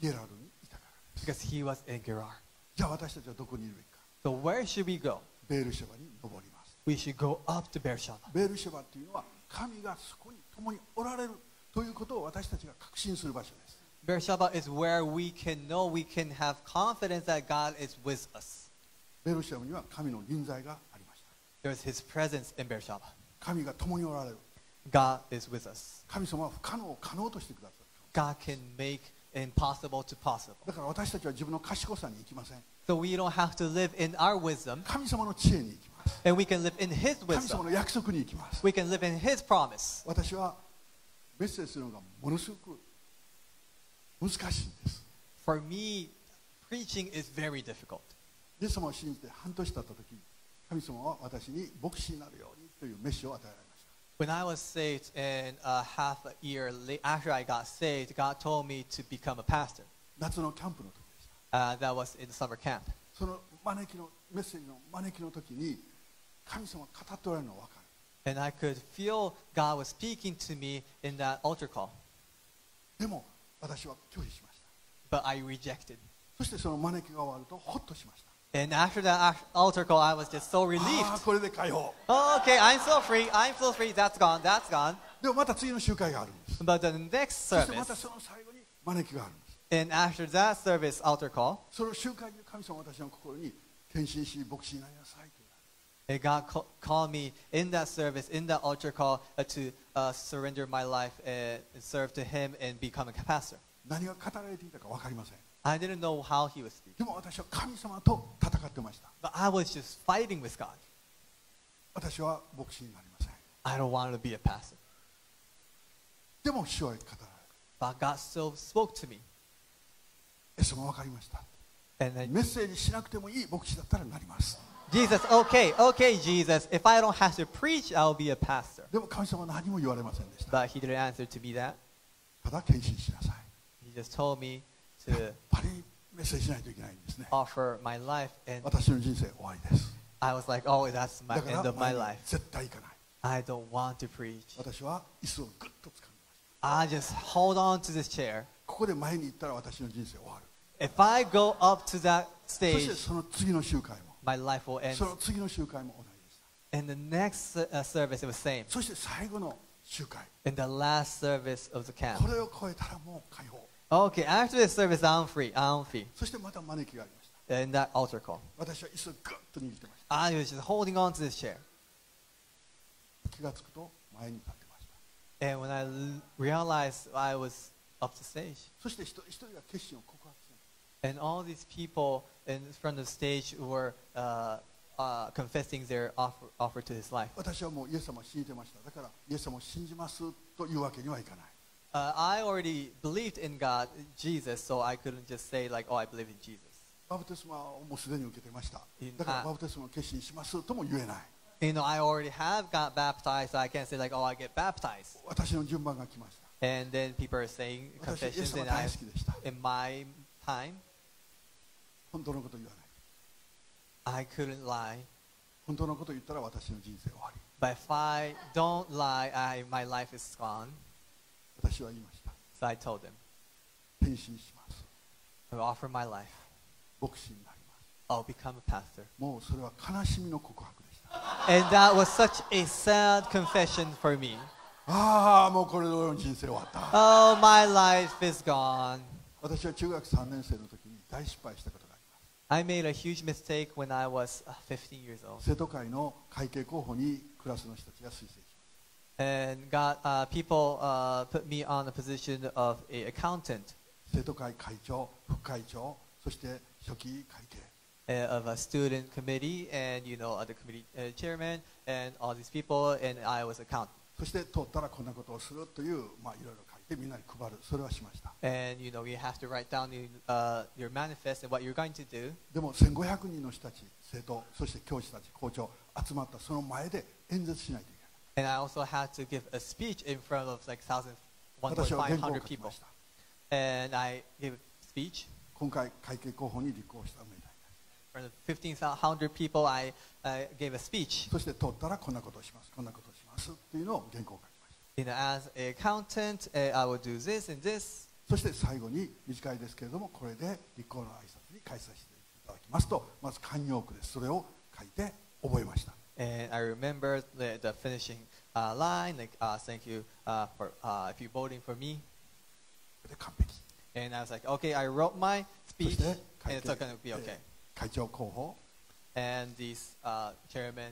Speaker 1: ギェラルにいたです。
Speaker 2: Because he was in
Speaker 1: じゃあ私たちはどこにいるべきか
Speaker 2: ？So where should we go?
Speaker 1: ベールシェバに登ります。
Speaker 2: We should go up to
Speaker 1: ベールシェバ。ベールシェバいうのは神がそこに共におられるということを私たちが確信する場所です。
Speaker 2: ベルシャバは。ベ where we can know, we can have confidence that God is with us.
Speaker 1: ベルシャバには神の臨在がありました。
Speaker 2: There is His presence in ベルシャバ。
Speaker 1: 神が共におられる。
Speaker 2: God is with us.
Speaker 1: 神様は不可能を可能としてくださる
Speaker 2: God can make impossible to possible.
Speaker 1: だから私たちは自分の賢さに行きません
Speaker 2: So we don't have to live in our wisdom,
Speaker 1: 神様の知恵に行きます
Speaker 2: and we can live in his
Speaker 1: 神様
Speaker 2: wisdom.
Speaker 1: の約束に行きます
Speaker 2: We can live in his promise.
Speaker 1: 私はメッセージするのがものすごく難しいんです
Speaker 2: For me, preaching is very difficult.
Speaker 1: イエス様を信じて半年経った時神様は私に牧師になるようにというメッシを与えられた
Speaker 2: When I was saved and uh, half a year la- after I got saved, God told me to become a pastor.
Speaker 1: 夏のキャンプの時でした
Speaker 2: Uh, that was in summer camp.
Speaker 1: その招きのメッセージの招きの時に神様が語っておられるのが分かる
Speaker 2: And I could feel God was speaking to me in that altar call.
Speaker 1: でも私は拒否しました
Speaker 2: But I rejected.
Speaker 1: そしてその招きが終わるとホッとしました
Speaker 2: And after that ac- altar call, I was just so
Speaker 1: あ
Speaker 2: relieved.
Speaker 1: あこれで解放
Speaker 2: Oh, okay, I'm so free. I'm so free. That's gone. That's gone.
Speaker 1: でもまた次の集会があるんです
Speaker 2: But the next
Speaker 1: そしてまた
Speaker 2: service,
Speaker 1: その最後に招きがあるんです
Speaker 2: and after that service altar call,
Speaker 1: その集会に神様は私の心に献身し牧師になりなさいと
Speaker 2: and God ca- called me in that service, in that altar call, uh, to uh, surrender my life and serve to Him and become a pastor.
Speaker 1: 何が語られていたか分かりません
Speaker 2: I didn't know how He was speaking,
Speaker 1: でも私は神様と戦ってました
Speaker 2: but I was just fighting with God.
Speaker 1: 私は牧師になりません
Speaker 2: I don't want to be a pastor.
Speaker 1: でも主は語られる
Speaker 2: But God still spoke to me.
Speaker 1: イエス様分かりました
Speaker 2: And then
Speaker 1: メッセージしなくてもいい牧師だったらなります
Speaker 2: Jesus, okay, okay, Jesus, if I don't have to preach, I'll be a pastor.
Speaker 1: でも神様は何も言われませんでした
Speaker 2: But He didn't answer to me that.
Speaker 1: ただ献身しなさい
Speaker 2: He just told me
Speaker 1: やっ
Speaker 2: to
Speaker 1: ぱりメッセージしないといけないんですね
Speaker 2: offer my life, and
Speaker 1: 私の人生終わりです
Speaker 2: I was like, oh, that's my
Speaker 1: だから
Speaker 2: end of my
Speaker 1: 前に
Speaker 2: life.
Speaker 1: 絶対行かない
Speaker 2: I don't want to preach.
Speaker 1: 私は椅子をぐっと掴みまし
Speaker 2: I just hold on to this chair.
Speaker 1: たここで前に行ったら私の人生終わる
Speaker 2: If I go up to that
Speaker 1: そして
Speaker 2: stage,
Speaker 1: その次の集会も
Speaker 2: my life will end.
Speaker 1: その次の集会も同じでした
Speaker 2: And the next uh, service, it was same.
Speaker 1: そして最後の 集会
Speaker 2: In the last service of the
Speaker 1: こ
Speaker 2: camp.
Speaker 1: れを超えたらもう解放
Speaker 2: Okay, after this service, I'm free. I'm free.
Speaker 1: そしてまた招きがありました
Speaker 2: In that altar call.
Speaker 1: 私は椅子をぐっと握ってました
Speaker 2: I was just holding on to this chair.
Speaker 1: 気がつくと前に立ってました
Speaker 2: And when I l- realized I was up the stage,
Speaker 1: そして一人一人が決心を告白する
Speaker 2: and all these people in front of the stage were uh, uh, confessing their offer, offer to his life.
Speaker 1: 私はもうイエス様を信じてましただからイエス様を信じますというわけにはいかない
Speaker 2: Uh, I already believed in God, Jesus, so I couldn't just say like, "Oh, I believe in Jesus."
Speaker 1: バプテスマをもうすでに受けてました
Speaker 2: い
Speaker 1: だから
Speaker 2: あ
Speaker 1: バプテスマを決心しますとも言えない
Speaker 2: You know, I already have got baptized, so I can't say like, oh, I get baptized.
Speaker 1: 私の順番が来ました
Speaker 2: And then people are saying confessions, and
Speaker 1: 大
Speaker 2: I, in my time,
Speaker 1: 本当のこと言わない
Speaker 2: I couldn't lie.
Speaker 1: 本当のこと言ったら私の人生終わり
Speaker 2: But if I don't lie, I, my life is gone.
Speaker 1: 私は言いました
Speaker 2: So I told them,
Speaker 1: 転身します
Speaker 2: I will offer my life.
Speaker 1: 牧師になります
Speaker 2: I'll become a pastor.
Speaker 1: もうそれは悲しみの告白でした
Speaker 2: And that was such a sad confession for me.
Speaker 1: ああもうこれで俺の人生終わった
Speaker 2: Oh, my life is gone.
Speaker 1: 私は中学3年生の時に大失敗したことがあります
Speaker 2: I made a huge mistake when I was uh, 15 years old.
Speaker 1: 生徒会の会計候補にクラスの人たちが推薦しまし
Speaker 2: And got uh, people uh, put me on the position of a accountant
Speaker 1: た生徒会会長副会長そして初期会計
Speaker 2: uh, of a student committee and you know other committee uh, chairman and all these people and I was accountant.
Speaker 1: そして通ったらこんなことをするというまあいろいろ書 っみんなに配る、それはしました。でも、1500人の人たち、政党、そして教師たち、校長、集まったその前で演説しないといけない。今回、会計候補に立候補した。そして、通ったらこんなことをします、こんなことをしますっていうのを原稿を。
Speaker 2: You know, as an accountant, uh, I will do this and this.
Speaker 1: そして最後に短いですけれどもこれで立候補の挨拶に返させていただきますとまず慣用句ですそれを書いて覚えました
Speaker 2: And I remember the, the finishing uh, line, like, uh, thank you uh, for uh, if you're voting for me.
Speaker 1: で完璧
Speaker 2: And I was like, okay, I wrote my
Speaker 1: そ
Speaker 2: speech, and
Speaker 1: 会
Speaker 2: it's
Speaker 1: 計
Speaker 2: not going to be
Speaker 1: え
Speaker 2: okay.
Speaker 1: ー会長候補
Speaker 2: And these uh, chairman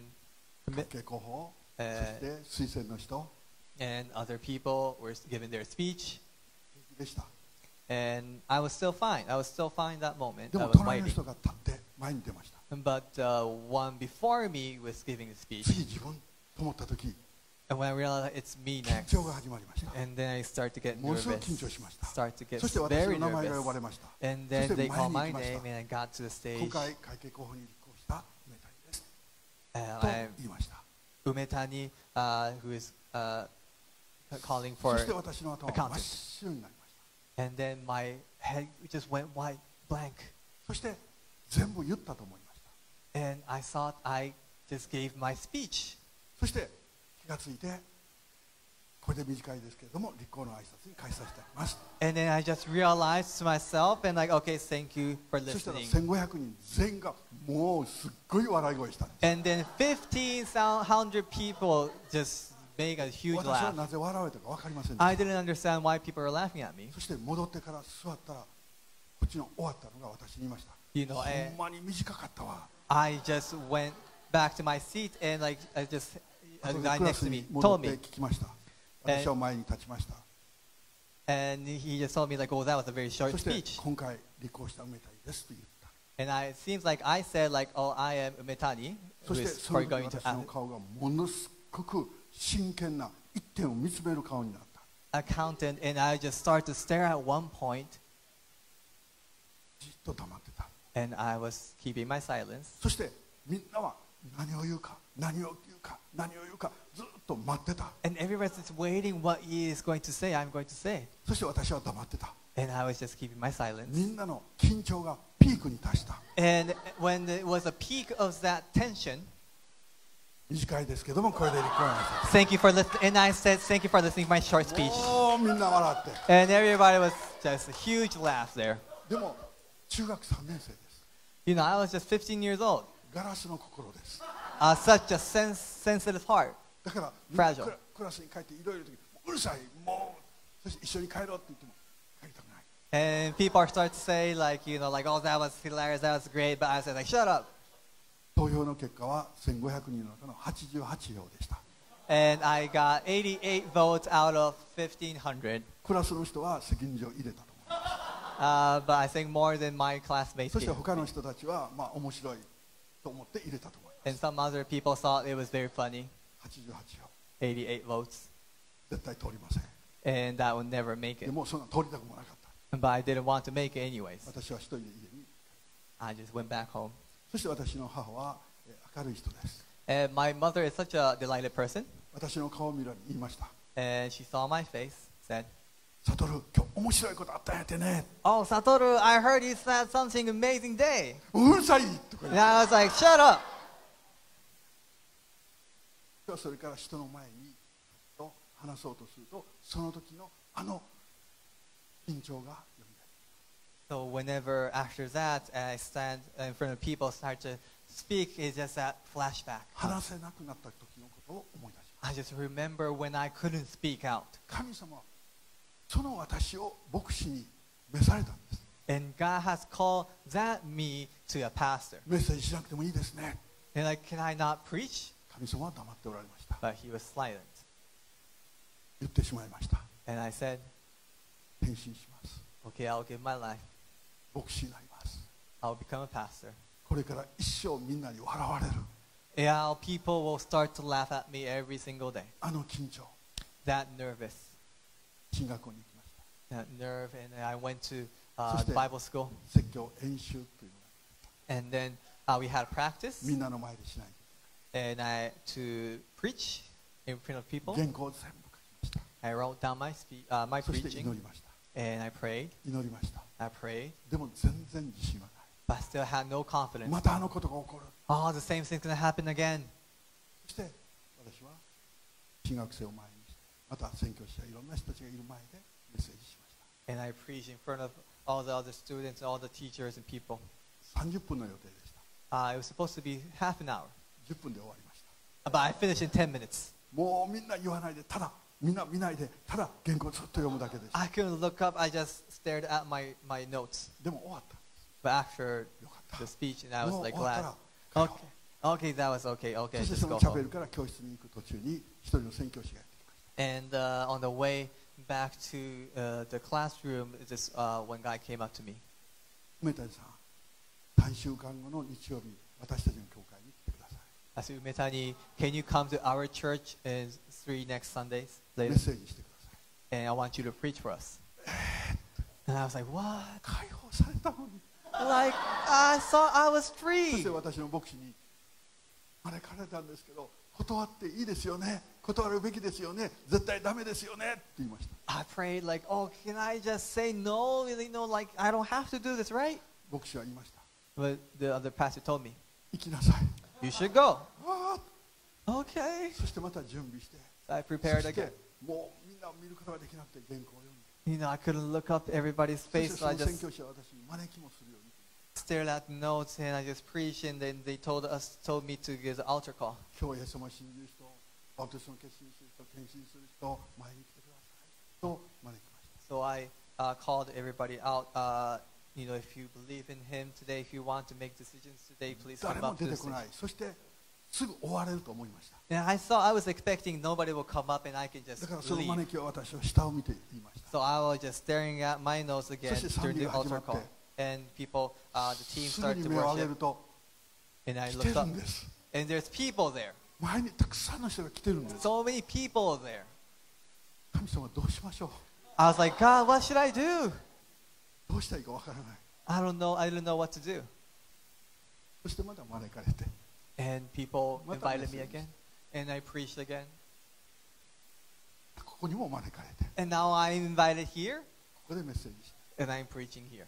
Speaker 1: 会計候補そ
Speaker 2: え
Speaker 1: して推薦の人
Speaker 2: and other people were giving their speech,
Speaker 1: 平気でした
Speaker 2: and I was still fine. I was still fine that moment.
Speaker 1: で
Speaker 2: I
Speaker 1: も
Speaker 2: was
Speaker 1: 隣の
Speaker 2: waiting.
Speaker 1: 人が立って前に出ました
Speaker 2: But uh, one before me was giving the speech,
Speaker 1: 次自分と思った時
Speaker 2: and when I realized it's me
Speaker 1: 緊
Speaker 2: next,
Speaker 1: 張が始まりました
Speaker 2: and then I start to get
Speaker 1: ものすごく
Speaker 2: nervous,
Speaker 1: 緊張しました
Speaker 2: start to get
Speaker 1: そして私
Speaker 2: very
Speaker 1: の名前が呼ば
Speaker 2: nervous.
Speaker 1: れました
Speaker 2: And
Speaker 1: そし
Speaker 2: then
Speaker 1: て
Speaker 2: they
Speaker 1: 前
Speaker 2: called
Speaker 1: に
Speaker 2: my
Speaker 1: 行きました
Speaker 2: name, and I got to the
Speaker 1: 今
Speaker 2: stage.
Speaker 1: 回会計候補に立候補した梅谷です
Speaker 2: And
Speaker 1: と
Speaker 2: I'm
Speaker 1: 言いました
Speaker 2: Umetani, uh, who is uh, calling
Speaker 1: そ
Speaker 2: for,
Speaker 1: して私の頭は
Speaker 2: accountant.
Speaker 1: 真っ白になりました
Speaker 2: and then my head just went white, blank.
Speaker 1: そして全部言ったと思いました
Speaker 2: And I thought I just gave my speech.
Speaker 1: そして気がついてこれで短いですけれども立候補の挨拶に返させていただきます
Speaker 2: And then I just realized to myself, and like, okay, thank you for
Speaker 1: そしたら
Speaker 2: listening.
Speaker 1: 1500人全員がもうすっごい笑い声したんです
Speaker 2: And then 1,500 people just make a huge
Speaker 1: 私は
Speaker 2: laugh.
Speaker 1: なぜ笑われたか分かりませんで
Speaker 2: I
Speaker 1: した
Speaker 2: didn't understand why people were laughing at me.
Speaker 1: そして戻ってから座ったらこっちの終わったのが私に言いました
Speaker 2: You know,
Speaker 1: ほ
Speaker 2: and
Speaker 1: んまに短かったわ
Speaker 2: I just went back to my seat, and like, I just, a
Speaker 1: 後で
Speaker 2: guy
Speaker 1: クラ
Speaker 2: next
Speaker 1: ス
Speaker 2: to
Speaker 1: に
Speaker 2: me
Speaker 1: 戻
Speaker 2: told
Speaker 1: って
Speaker 2: me,
Speaker 1: 聞きました
Speaker 2: え
Speaker 1: 私は前に立ちました
Speaker 2: and he just told me like, oh, that was a very short
Speaker 1: そして
Speaker 2: speech.
Speaker 1: 今回立候補した梅谷ですと言った
Speaker 2: And I, it seems like I said like, oh, I am Umetani,
Speaker 1: そ
Speaker 2: who
Speaker 1: して
Speaker 2: is
Speaker 1: その
Speaker 2: for
Speaker 1: 時
Speaker 2: going to
Speaker 1: 私の顔がものすごく真剣な一点を見つめる顔になった
Speaker 2: accountant, and I just started to stare at one point,
Speaker 1: じっと黙ってた
Speaker 2: and I was keeping my silence.
Speaker 1: そしてみんなは何を言うか何を言うか何を言うかずっと待ってた
Speaker 2: And everyone's just waiting what he is going to say, I'm going to say.
Speaker 1: そして私は黙ってた
Speaker 2: And I was just keeping my silence.
Speaker 1: みんなの緊張がピークに達した
Speaker 2: And when it was a peak of that tension,
Speaker 1: 短いですけどもこれで立候補し
Speaker 2: thank you for listening. And I said, thank you for listening to my short
Speaker 1: た
Speaker 2: speech.
Speaker 1: もうみんな笑って
Speaker 2: And everybody was just a huge laugh there.
Speaker 1: でも中学3年生です
Speaker 2: You know, I was just 15 years old.
Speaker 1: ガラスの心です
Speaker 2: Uh, such a sens- sensitive heart.
Speaker 1: だからみんな
Speaker 2: Fragile.
Speaker 1: クラクラスに帰っていろいろとうるさいもうそして一緒に帰ろうって言っても帰りたくない
Speaker 2: And people are starting to say, like, you know, like, oh, that was hilarious, that was great. But I said, like, shut up.
Speaker 1: 投票の結果は1500人の中の88票でした
Speaker 2: And I got 88 votes out of 1,500.
Speaker 1: クラスの人は責任上入れたと思いま
Speaker 2: Uh, but I think more than my classmates
Speaker 1: すそして.他の人たちはまあ面白いと思って入れたと思いま
Speaker 2: And some other people thought it was very funny.
Speaker 1: す88票
Speaker 2: 88 votes.
Speaker 1: 絶対通りません
Speaker 2: And that would never make
Speaker 1: で
Speaker 2: it.
Speaker 1: もそんな通りたくもなかった
Speaker 2: But I didn't want to make it anyways.
Speaker 1: 私は一人で家に
Speaker 2: I just went back home.
Speaker 1: そして私の母はえー明るい人です
Speaker 2: And my mother is such a delighted person.
Speaker 1: 私の顔を見るに言いました
Speaker 2: And she saw my face, said,
Speaker 1: サトル今日面白いことあったんやってね
Speaker 2: Oh, Satoru, I heard you said something amazing day.
Speaker 1: うるさいとか言って
Speaker 2: I was like, shut up.
Speaker 1: それから人の前にと話そうとするとその時のあの緊張が
Speaker 2: So whenever after that I stand in front of people, start to speak, it's just that flashback. I just remember when I couldn't speak out. And God has called that me to a pastor. And like, can I not preach? But he was silent. And I said, Okay, I'll give my life.
Speaker 1: 牧師になります
Speaker 2: I'll become a pastor.
Speaker 1: これから一生みんなに笑われる
Speaker 2: Yeah, people will start to laugh at me every single day.
Speaker 1: あの緊張
Speaker 2: That nervous,
Speaker 1: 進学校に行きました
Speaker 2: that nerve. And I went to uh,
Speaker 1: そして
Speaker 2: Bible school.
Speaker 1: 説教演習というのが
Speaker 2: And then uh, we had practice.
Speaker 1: みんなの前でしない
Speaker 2: And I to preach in front of
Speaker 1: と
Speaker 2: people.
Speaker 1: 原稿を全部書きました
Speaker 2: I wrote down my spe- uh, my
Speaker 1: そして祈
Speaker 2: preaching.
Speaker 1: りました
Speaker 2: And I prayed.
Speaker 1: 祈りました
Speaker 2: I prayed.
Speaker 1: でも全然自信は
Speaker 2: But I still had no
Speaker 1: ない
Speaker 2: confidence.
Speaker 1: またあのことが起こる
Speaker 2: Oh, the same thing's going to happen again.
Speaker 1: そして私は進学生を前にしてまた宣教師やいろんな人たちがいる前でメッセージしまし
Speaker 2: And I preached in front of all the other students, all the teachers and people.
Speaker 1: た30分の予定でした
Speaker 2: Uh, it was supposed to be half an hour.
Speaker 1: 10分で終わりました
Speaker 2: But I finished in 10 minutes.
Speaker 1: もうみんな言わないでただ みんな見ないでただ原稿をずっと読むだけでした
Speaker 2: I couldn't look up. I just stared at my, my notes.
Speaker 1: でも終わった
Speaker 2: But after
Speaker 1: よかった
Speaker 2: the speech, and I was
Speaker 1: もう
Speaker 2: like
Speaker 1: 終わった
Speaker 2: glad.
Speaker 1: ら帰ろう
Speaker 2: Okay, okay, that was okay. Okay,
Speaker 1: そして
Speaker 2: just
Speaker 1: そ
Speaker 2: go
Speaker 1: のチャペ
Speaker 2: home.
Speaker 1: ルから教室に行く途中に一人の宣教師がやってきました
Speaker 2: And uh, on the way back to uh, the classroom, this uh, one guy came up to me.
Speaker 1: 梅谷さん3週間後の日曜日私たちの教会に来てく ださい
Speaker 2: I said, Umetani, can you come to our church in three next Sundays
Speaker 1: メ
Speaker 2: later?
Speaker 1: ッセージしてください
Speaker 2: And I want you to preach for us. And I was like, what?
Speaker 1: 解放されたのに
Speaker 2: Like, I thought I was
Speaker 1: そ
Speaker 2: free.
Speaker 1: して私の牧師に招かれたんですけど断っていいですよね断るべきですよね絶対ダメですよねって言いました
Speaker 2: I prayed, like, oh, can I just say no? You know, like, I don't have to do this, right?
Speaker 1: 牧師は言いました
Speaker 2: But the other pastor told me,
Speaker 1: 行きなさい
Speaker 2: you should go.
Speaker 1: わ
Speaker 2: Okay.
Speaker 1: ーそしてまた準備して
Speaker 2: So I
Speaker 1: そ
Speaker 2: prepared
Speaker 1: し
Speaker 2: again.
Speaker 1: てもうみんなを見ることができなくて原稿を読んで
Speaker 2: You know, I couldn't look up everybody's
Speaker 1: そして
Speaker 2: face,
Speaker 1: そ
Speaker 2: so I
Speaker 1: の宣
Speaker 2: just
Speaker 1: 教師は私に招きもするように
Speaker 2: stared at the notes and I just preached. And then they told us, told me to give the altar call.
Speaker 1: 今日イエス様を信じる人バプテスマを決心する人献身する人前に来てくださいと招きました
Speaker 2: So I uh, called everybody out. Uh, you know, if you believe in Him today, if you want to make decisions today, please
Speaker 1: 誰
Speaker 2: come
Speaker 1: も
Speaker 2: up
Speaker 1: 出
Speaker 2: to
Speaker 1: て
Speaker 2: the
Speaker 1: こな
Speaker 2: stage.
Speaker 1: いそしてすぐ終われると思いました
Speaker 2: And I thought I was expecting nobody will come up and I can
Speaker 1: だ
Speaker 2: just
Speaker 1: からその
Speaker 2: leave.
Speaker 1: 招きは私は下を見て言いました
Speaker 2: So I was just staring at my notes again
Speaker 1: そして賛
Speaker 2: during
Speaker 1: 美
Speaker 2: the
Speaker 1: が始ま
Speaker 2: altar
Speaker 1: って
Speaker 2: call. And people, uh, the team
Speaker 1: すぐ
Speaker 2: started
Speaker 1: に
Speaker 2: to
Speaker 1: 目を上げ
Speaker 2: worship.
Speaker 1: ると
Speaker 2: And I
Speaker 1: 来て
Speaker 2: looked
Speaker 1: る
Speaker 2: up
Speaker 1: んです
Speaker 2: and there's people there.
Speaker 1: 前にたくさんの人が来てるんです
Speaker 2: So many people there.
Speaker 1: 神様どうしましょう
Speaker 2: I was like, God, what should I do?
Speaker 1: どうしたらいいかわからない。
Speaker 2: I don't know I don't know what to do.
Speaker 1: そしてまた招かれて。
Speaker 2: And people invited me again and I preached again.
Speaker 1: ここにも招かれて。
Speaker 2: And now I'm invited here
Speaker 1: ここでメッセージして
Speaker 2: and I'm preaching here.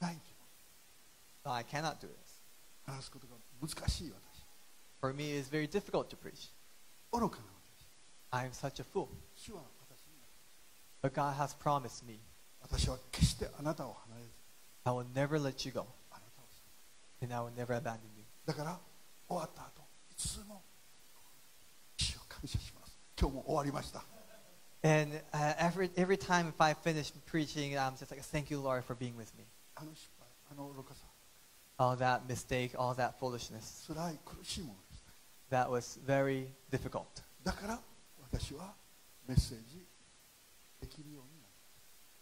Speaker 1: ない
Speaker 2: I cannot do this.
Speaker 1: 話すことが難しい私。
Speaker 2: For me it's very difficult to preach.
Speaker 1: 愚かな私。
Speaker 2: I'm such a fool.
Speaker 1: 主は
Speaker 2: But God has promised me,
Speaker 1: 私は決してあなたを離れず
Speaker 2: I will never let you go,
Speaker 1: あなたを捨て
Speaker 2: and I will never abandon you.
Speaker 1: だから終わった後いつも主を感謝します今日も終わりました
Speaker 2: And uh, every, every time if I finish preaching, I'm just like, thank you, Lord, for being with me.
Speaker 1: あの失敗あの愚かさ
Speaker 2: All that mistake, all that foolishness,
Speaker 1: 辛い苦しいものでした
Speaker 2: that was very difficult.
Speaker 1: だから私はメッセージできるようになる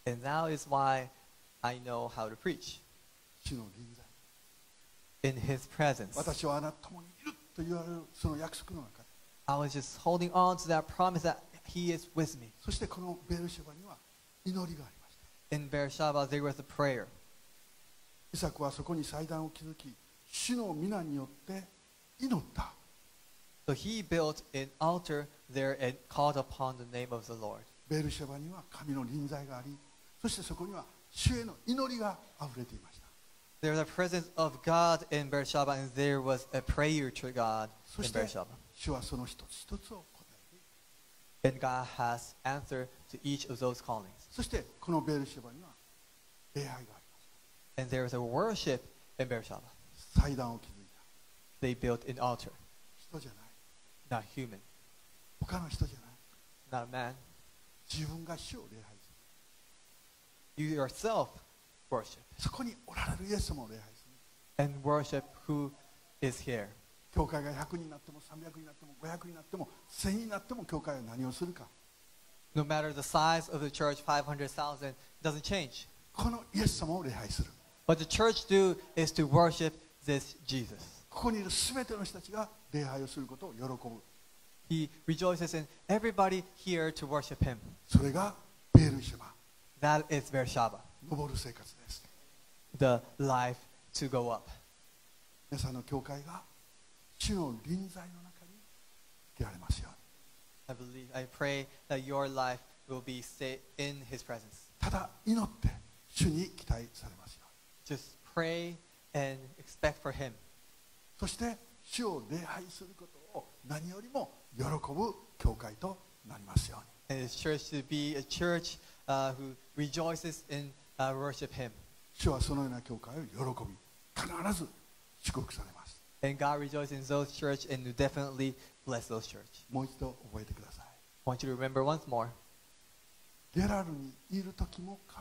Speaker 2: And that is why I know how to preach
Speaker 1: 主の臨在
Speaker 2: in His presence.
Speaker 1: 私はあなたと共にいると言われるその約束の中で
Speaker 2: I was just holding on to that promise that He is with me.
Speaker 1: そしてこのベルシェバには祈りがありました
Speaker 2: In Beersheba, there was a prayer.
Speaker 1: イサクはそこに祭壇を築き 主の皆によって祈った
Speaker 2: So he built an altar there and called upon the name of the Lord.
Speaker 1: ベルシェバには神の臨在がありそしてそこには主への祈りがあふれていました
Speaker 2: There was a presence of God in Beersheba, and there was a prayer to God
Speaker 1: そ
Speaker 2: in
Speaker 1: して
Speaker 2: Beersheba.
Speaker 1: 主はその一つ一つを答えて
Speaker 2: And God has answered to each of those callings.
Speaker 1: そしてこのベルシェバには礼拝がありまし
Speaker 2: And there was a worship in Beersheba.
Speaker 1: た祭壇を築い
Speaker 2: They built an altar,
Speaker 1: た人じゃない
Speaker 2: not human,
Speaker 1: 他の人じゃない
Speaker 2: not man.
Speaker 1: 自分が主を礼拝す
Speaker 2: You yourself worship
Speaker 1: るそこにおられるイエス様を礼拝する
Speaker 2: and worship who is here.
Speaker 1: 教会が100人になっても300人になっても500人になっても1000人になっても教会は何をするか
Speaker 2: No matter the size of the church, 500,000 doesn't change.
Speaker 1: このイエス様を礼拝する
Speaker 2: What the church do is to worship this Jesus.
Speaker 1: ここにいる全ての人たちが礼拝をすることを喜ぶ
Speaker 2: He rejoices in everybody here to worship him.
Speaker 1: それがベールシェバ
Speaker 2: That is Beersheba,
Speaker 1: 登る生活です
Speaker 2: the life to go up.
Speaker 1: 皆さんの教会が主の臨在の中に生きられますように
Speaker 2: I believe, I pray that your life will be stay in his presence.
Speaker 1: ただ祈って主に期待されますように
Speaker 2: Just pray and expect for him.
Speaker 1: そして主を礼拝することを 何よりも喜ぶ教会となりますように。
Speaker 2: Church,
Speaker 1: そのような教会を喜び、必ず祝福されます。もう一度覚えてください。ゲラルにいる時もう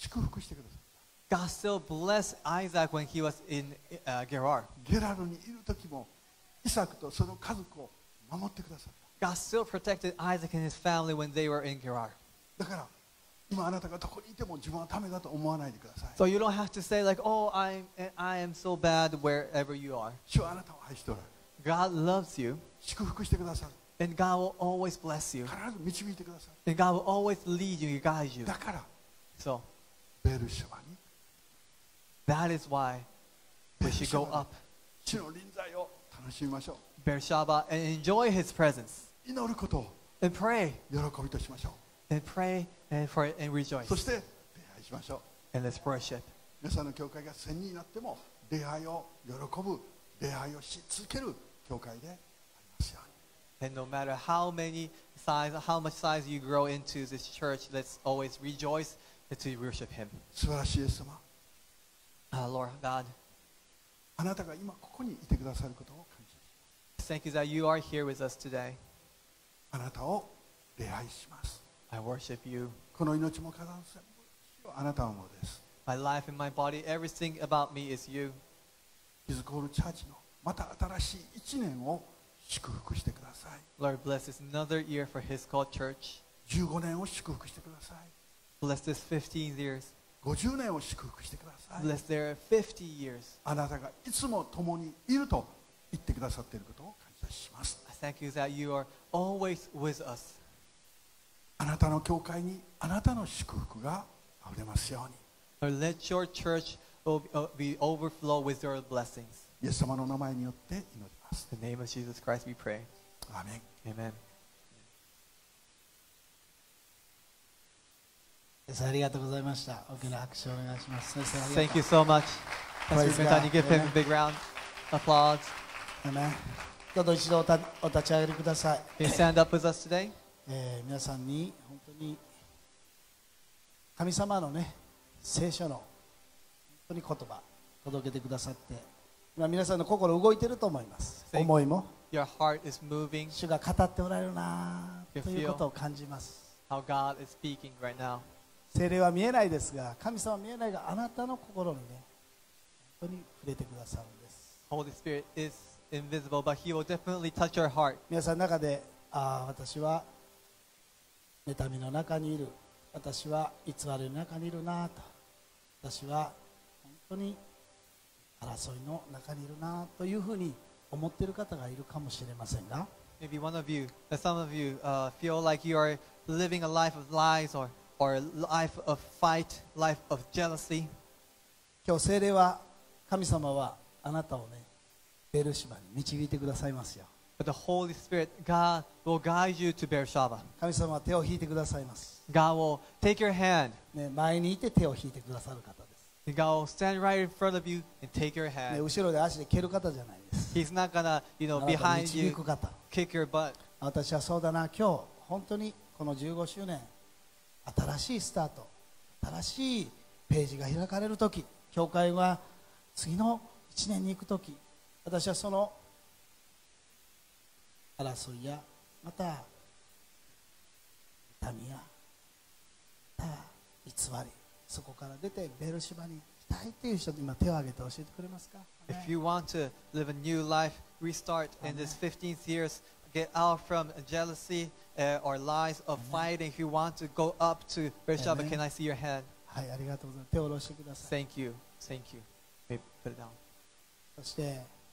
Speaker 1: 一度覚えてくださいた。
Speaker 2: God still blessed Isaac when he was in、uh, Gerar.
Speaker 1: ゲラルにいる時も神は祝福してくださった。イサクとその家族を守ってくださった
Speaker 2: God still protected Isaac and his family when they were in Gerar.
Speaker 1: だから今あなたがどこにいても自分はためだと思わないでください
Speaker 2: So you don't have to say like, "Oh, I'm I am so bad wherever you are."
Speaker 1: 主はあなたを愛しておられる
Speaker 2: God loves you,
Speaker 1: 祝福してくださる
Speaker 2: and God will always bless you,
Speaker 1: 必ず導いてくださ
Speaker 2: and God will always lead you, guide
Speaker 1: る
Speaker 2: you.
Speaker 1: だから
Speaker 2: So
Speaker 1: ベルシェバに
Speaker 2: that is why we should go up
Speaker 1: 主の臨在を 楽しみましょ
Speaker 2: Beersheba and enjoy His presence,
Speaker 1: う祈ることを
Speaker 2: and pray
Speaker 1: 喜びとしましょ
Speaker 2: and pray and for and
Speaker 1: う
Speaker 2: rejoice,
Speaker 1: そして礼拝しましょう
Speaker 2: and let's worship.
Speaker 1: 皆さんの教会が1000人になっても礼拝を喜ぶ礼拝をし続ける教会でありますように
Speaker 2: And no matter how many size, how much size you grow into this church, let's always rejoice to worship Him.
Speaker 1: 素晴らしいイエス様
Speaker 2: Uh, Lord God,
Speaker 1: あなたが今ここにいてくださることを
Speaker 2: thank you that you are here with us today.
Speaker 1: あなたを礼拝します
Speaker 2: I worship you.
Speaker 1: この命も体も全部あなたのものです
Speaker 2: My life and my body, everything about me is you.
Speaker 1: ヒズコールチャーチのまた新しい一年を祝福してください
Speaker 2: Lord, bless this another year for His called church.
Speaker 1: 15年を祝福してください
Speaker 2: Bless this 15 years.
Speaker 1: 50年を祝福してください
Speaker 2: Bless their 50 years.
Speaker 1: あなたがいつも共にいると 言ってくださっていることを感謝します
Speaker 2: I thank you that you are always with us.
Speaker 1: あなたの教会にあなたの祝福があふれますように
Speaker 2: let your church be overflow with your blessings.
Speaker 1: イエス様の名前によって祈ります。
Speaker 2: In the name of Jesus Christ, we pray.
Speaker 1: アーメン
Speaker 2: Amen.
Speaker 3: 先生ありがとうございました。大きな拍手をお願いします。先生ありが
Speaker 2: Thank
Speaker 3: と
Speaker 2: you so much. Pastor you give him a big round of applause.
Speaker 3: どうぞ一度おたお立ち上がりください。
Speaker 2: Stand up with us today?
Speaker 3: えー皆さんに本当に神様のね聖書の本当に言葉届けてくださって今皆さんの心動いてると思います。思いも
Speaker 2: Your heart is moving.
Speaker 3: 主が語っておられるなということを感じます。
Speaker 2: How God is speaking right now.
Speaker 3: 精霊は見えないですが神様は見えないがあなたの心にね本当に触れてくださるんです
Speaker 2: Holy Spirit is invisible, but He will definitely touch your heart.
Speaker 3: 皆さんの中でああ私は妬みの中にいる私は偽りの中にいるなと私は本当に争いの中にいるなというふうに思っている方がいるかもしれませんが
Speaker 2: Maybe one of you, uh, some of you, uh, feel like you are living a life of lies or, or life of fight, life of jealousy.
Speaker 3: 今日聖霊は神様はああなたをねベルシバに導いてくださいますよ
Speaker 2: But the Holy Spirit, God, will guide you to Beersheba.
Speaker 3: 神様は手を引いてくださいます、
Speaker 2: God will take your hand.
Speaker 3: ね、前にいて手を引いてくださる方です、
Speaker 2: God will stand right in front of you and take your
Speaker 3: ね、
Speaker 2: hand.
Speaker 3: 後ろで足で蹴る方じゃないです
Speaker 2: He's not gonna, you
Speaker 3: あ
Speaker 2: know, behind
Speaker 3: 導
Speaker 2: you, kick your butt.
Speaker 3: 私はそうだな今日本当にこの15周年新しいスタート新しいページが開かれる時教会は次の1年に行く時私はその争いやまた痛みやまた偽りそこから出てベルシバに行きたいっていう人今手を挙げて教えてくれますか
Speaker 2: If you want to live a new life, restart in this 15th years, get out from jealousy uh, or lies of fighting. If you want to go up to Beersheba,
Speaker 3: Amen.
Speaker 2: can I see your hand?
Speaker 3: はいありがとうございます手を下ろしてください
Speaker 2: Thank you. Thank you. Maybe put it down.
Speaker 3: そして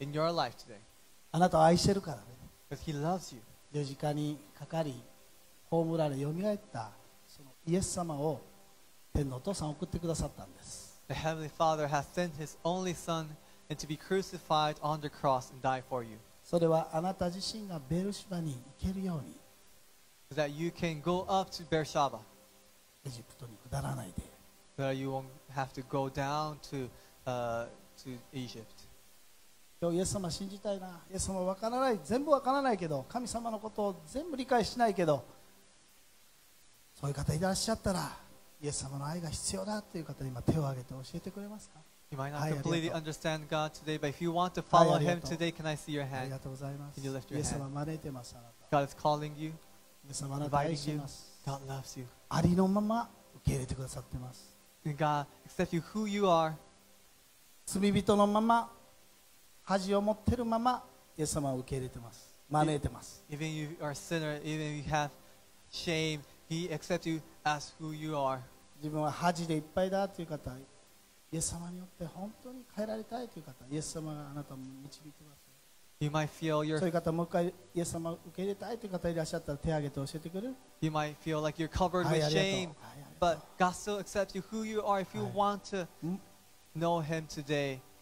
Speaker 2: in your life today
Speaker 3: あなたを愛してるからね
Speaker 2: because He loves you.
Speaker 3: 十字架にかかり葬られよみがえったそのイエス様を天のお父さん送ってくださったんです
Speaker 2: The Heavenly Father has sent His only Son and to be crucified on the cross and die for you.
Speaker 3: それはあなた自身がベルシバに行けるように
Speaker 2: So that you can go up to Beersheba,
Speaker 3: エジプトに下らないで
Speaker 2: so that you won't have to go down to, uh, to Egypt.
Speaker 3: 今日イエス様信じたいなイエス様わからない全部わからないけど神様のことを全部理解しないけどそういう方いらっしゃったらイエス様の愛が必要だという方今手を挙げて教えてくれますか
Speaker 2: ？You might not
Speaker 3: はい、
Speaker 2: completely understand God today, but if you want to
Speaker 3: はい、
Speaker 2: follow Him today, can I see your hand? Can you lift your hand? God is calling you.
Speaker 3: イエス様あなたを愛しています
Speaker 2: God loves you.
Speaker 3: ありのまま受け入れてくださってます
Speaker 2: God accepts you who you are.
Speaker 3: 罪人のまま恥を持ってるままイエス様を受け入れてます招いてます
Speaker 2: Even you are sinner, even you have shame, He accepts you as who you are.
Speaker 3: 自分は恥でいっぱいだという方イエス様によって本当に変えられたいという方イエス様があなたを導いてます
Speaker 2: You might feel
Speaker 3: そういう方もう一回イエス様を受け入れたいという方いらっしゃったら手を挙げて教えてくれる
Speaker 2: you might feel like you're covered
Speaker 3: はい
Speaker 2: with
Speaker 3: ありがとう
Speaker 2: shame,
Speaker 3: はい
Speaker 2: but God still accepts you who you are. If you want to
Speaker 3: うん
Speaker 2: know Him today,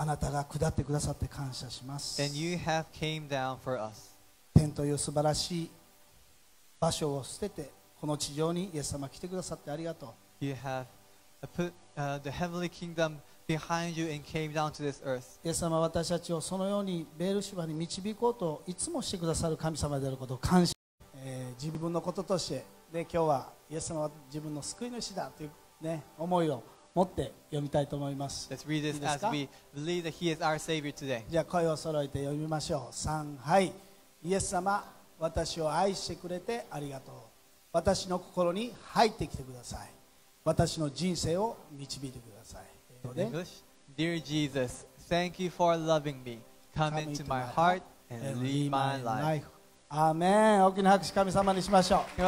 Speaker 3: あなたが下ってくださって感謝します
Speaker 2: and you have came down for us.
Speaker 3: 天という素晴らしい場所を捨ててこの地上にイエス様来てくださってありがとう
Speaker 2: You have put uh, the heavenly kingdom behind you and came down to this earth.
Speaker 3: イエス様は私たちをそのようにベールシバに導こうといつもしてくださる神様であることを感謝、えー自分のこととしてで今日はイエス様は自分の救い主だという、ね、思いを持って読みたいと思います
Speaker 2: Let's read this as
Speaker 3: か
Speaker 2: we believe that He is our Savior today.
Speaker 3: じゃあ声を揃えて読みましょう3はいイエス様私を愛してくれてありがとう私の心に入ってきてください私の人生を導いてください
Speaker 2: English, Dear Jesus, thank you for loving me. Come into my heart
Speaker 3: and lead
Speaker 2: my life
Speaker 3: アーメン大きな拍手神様にしましょう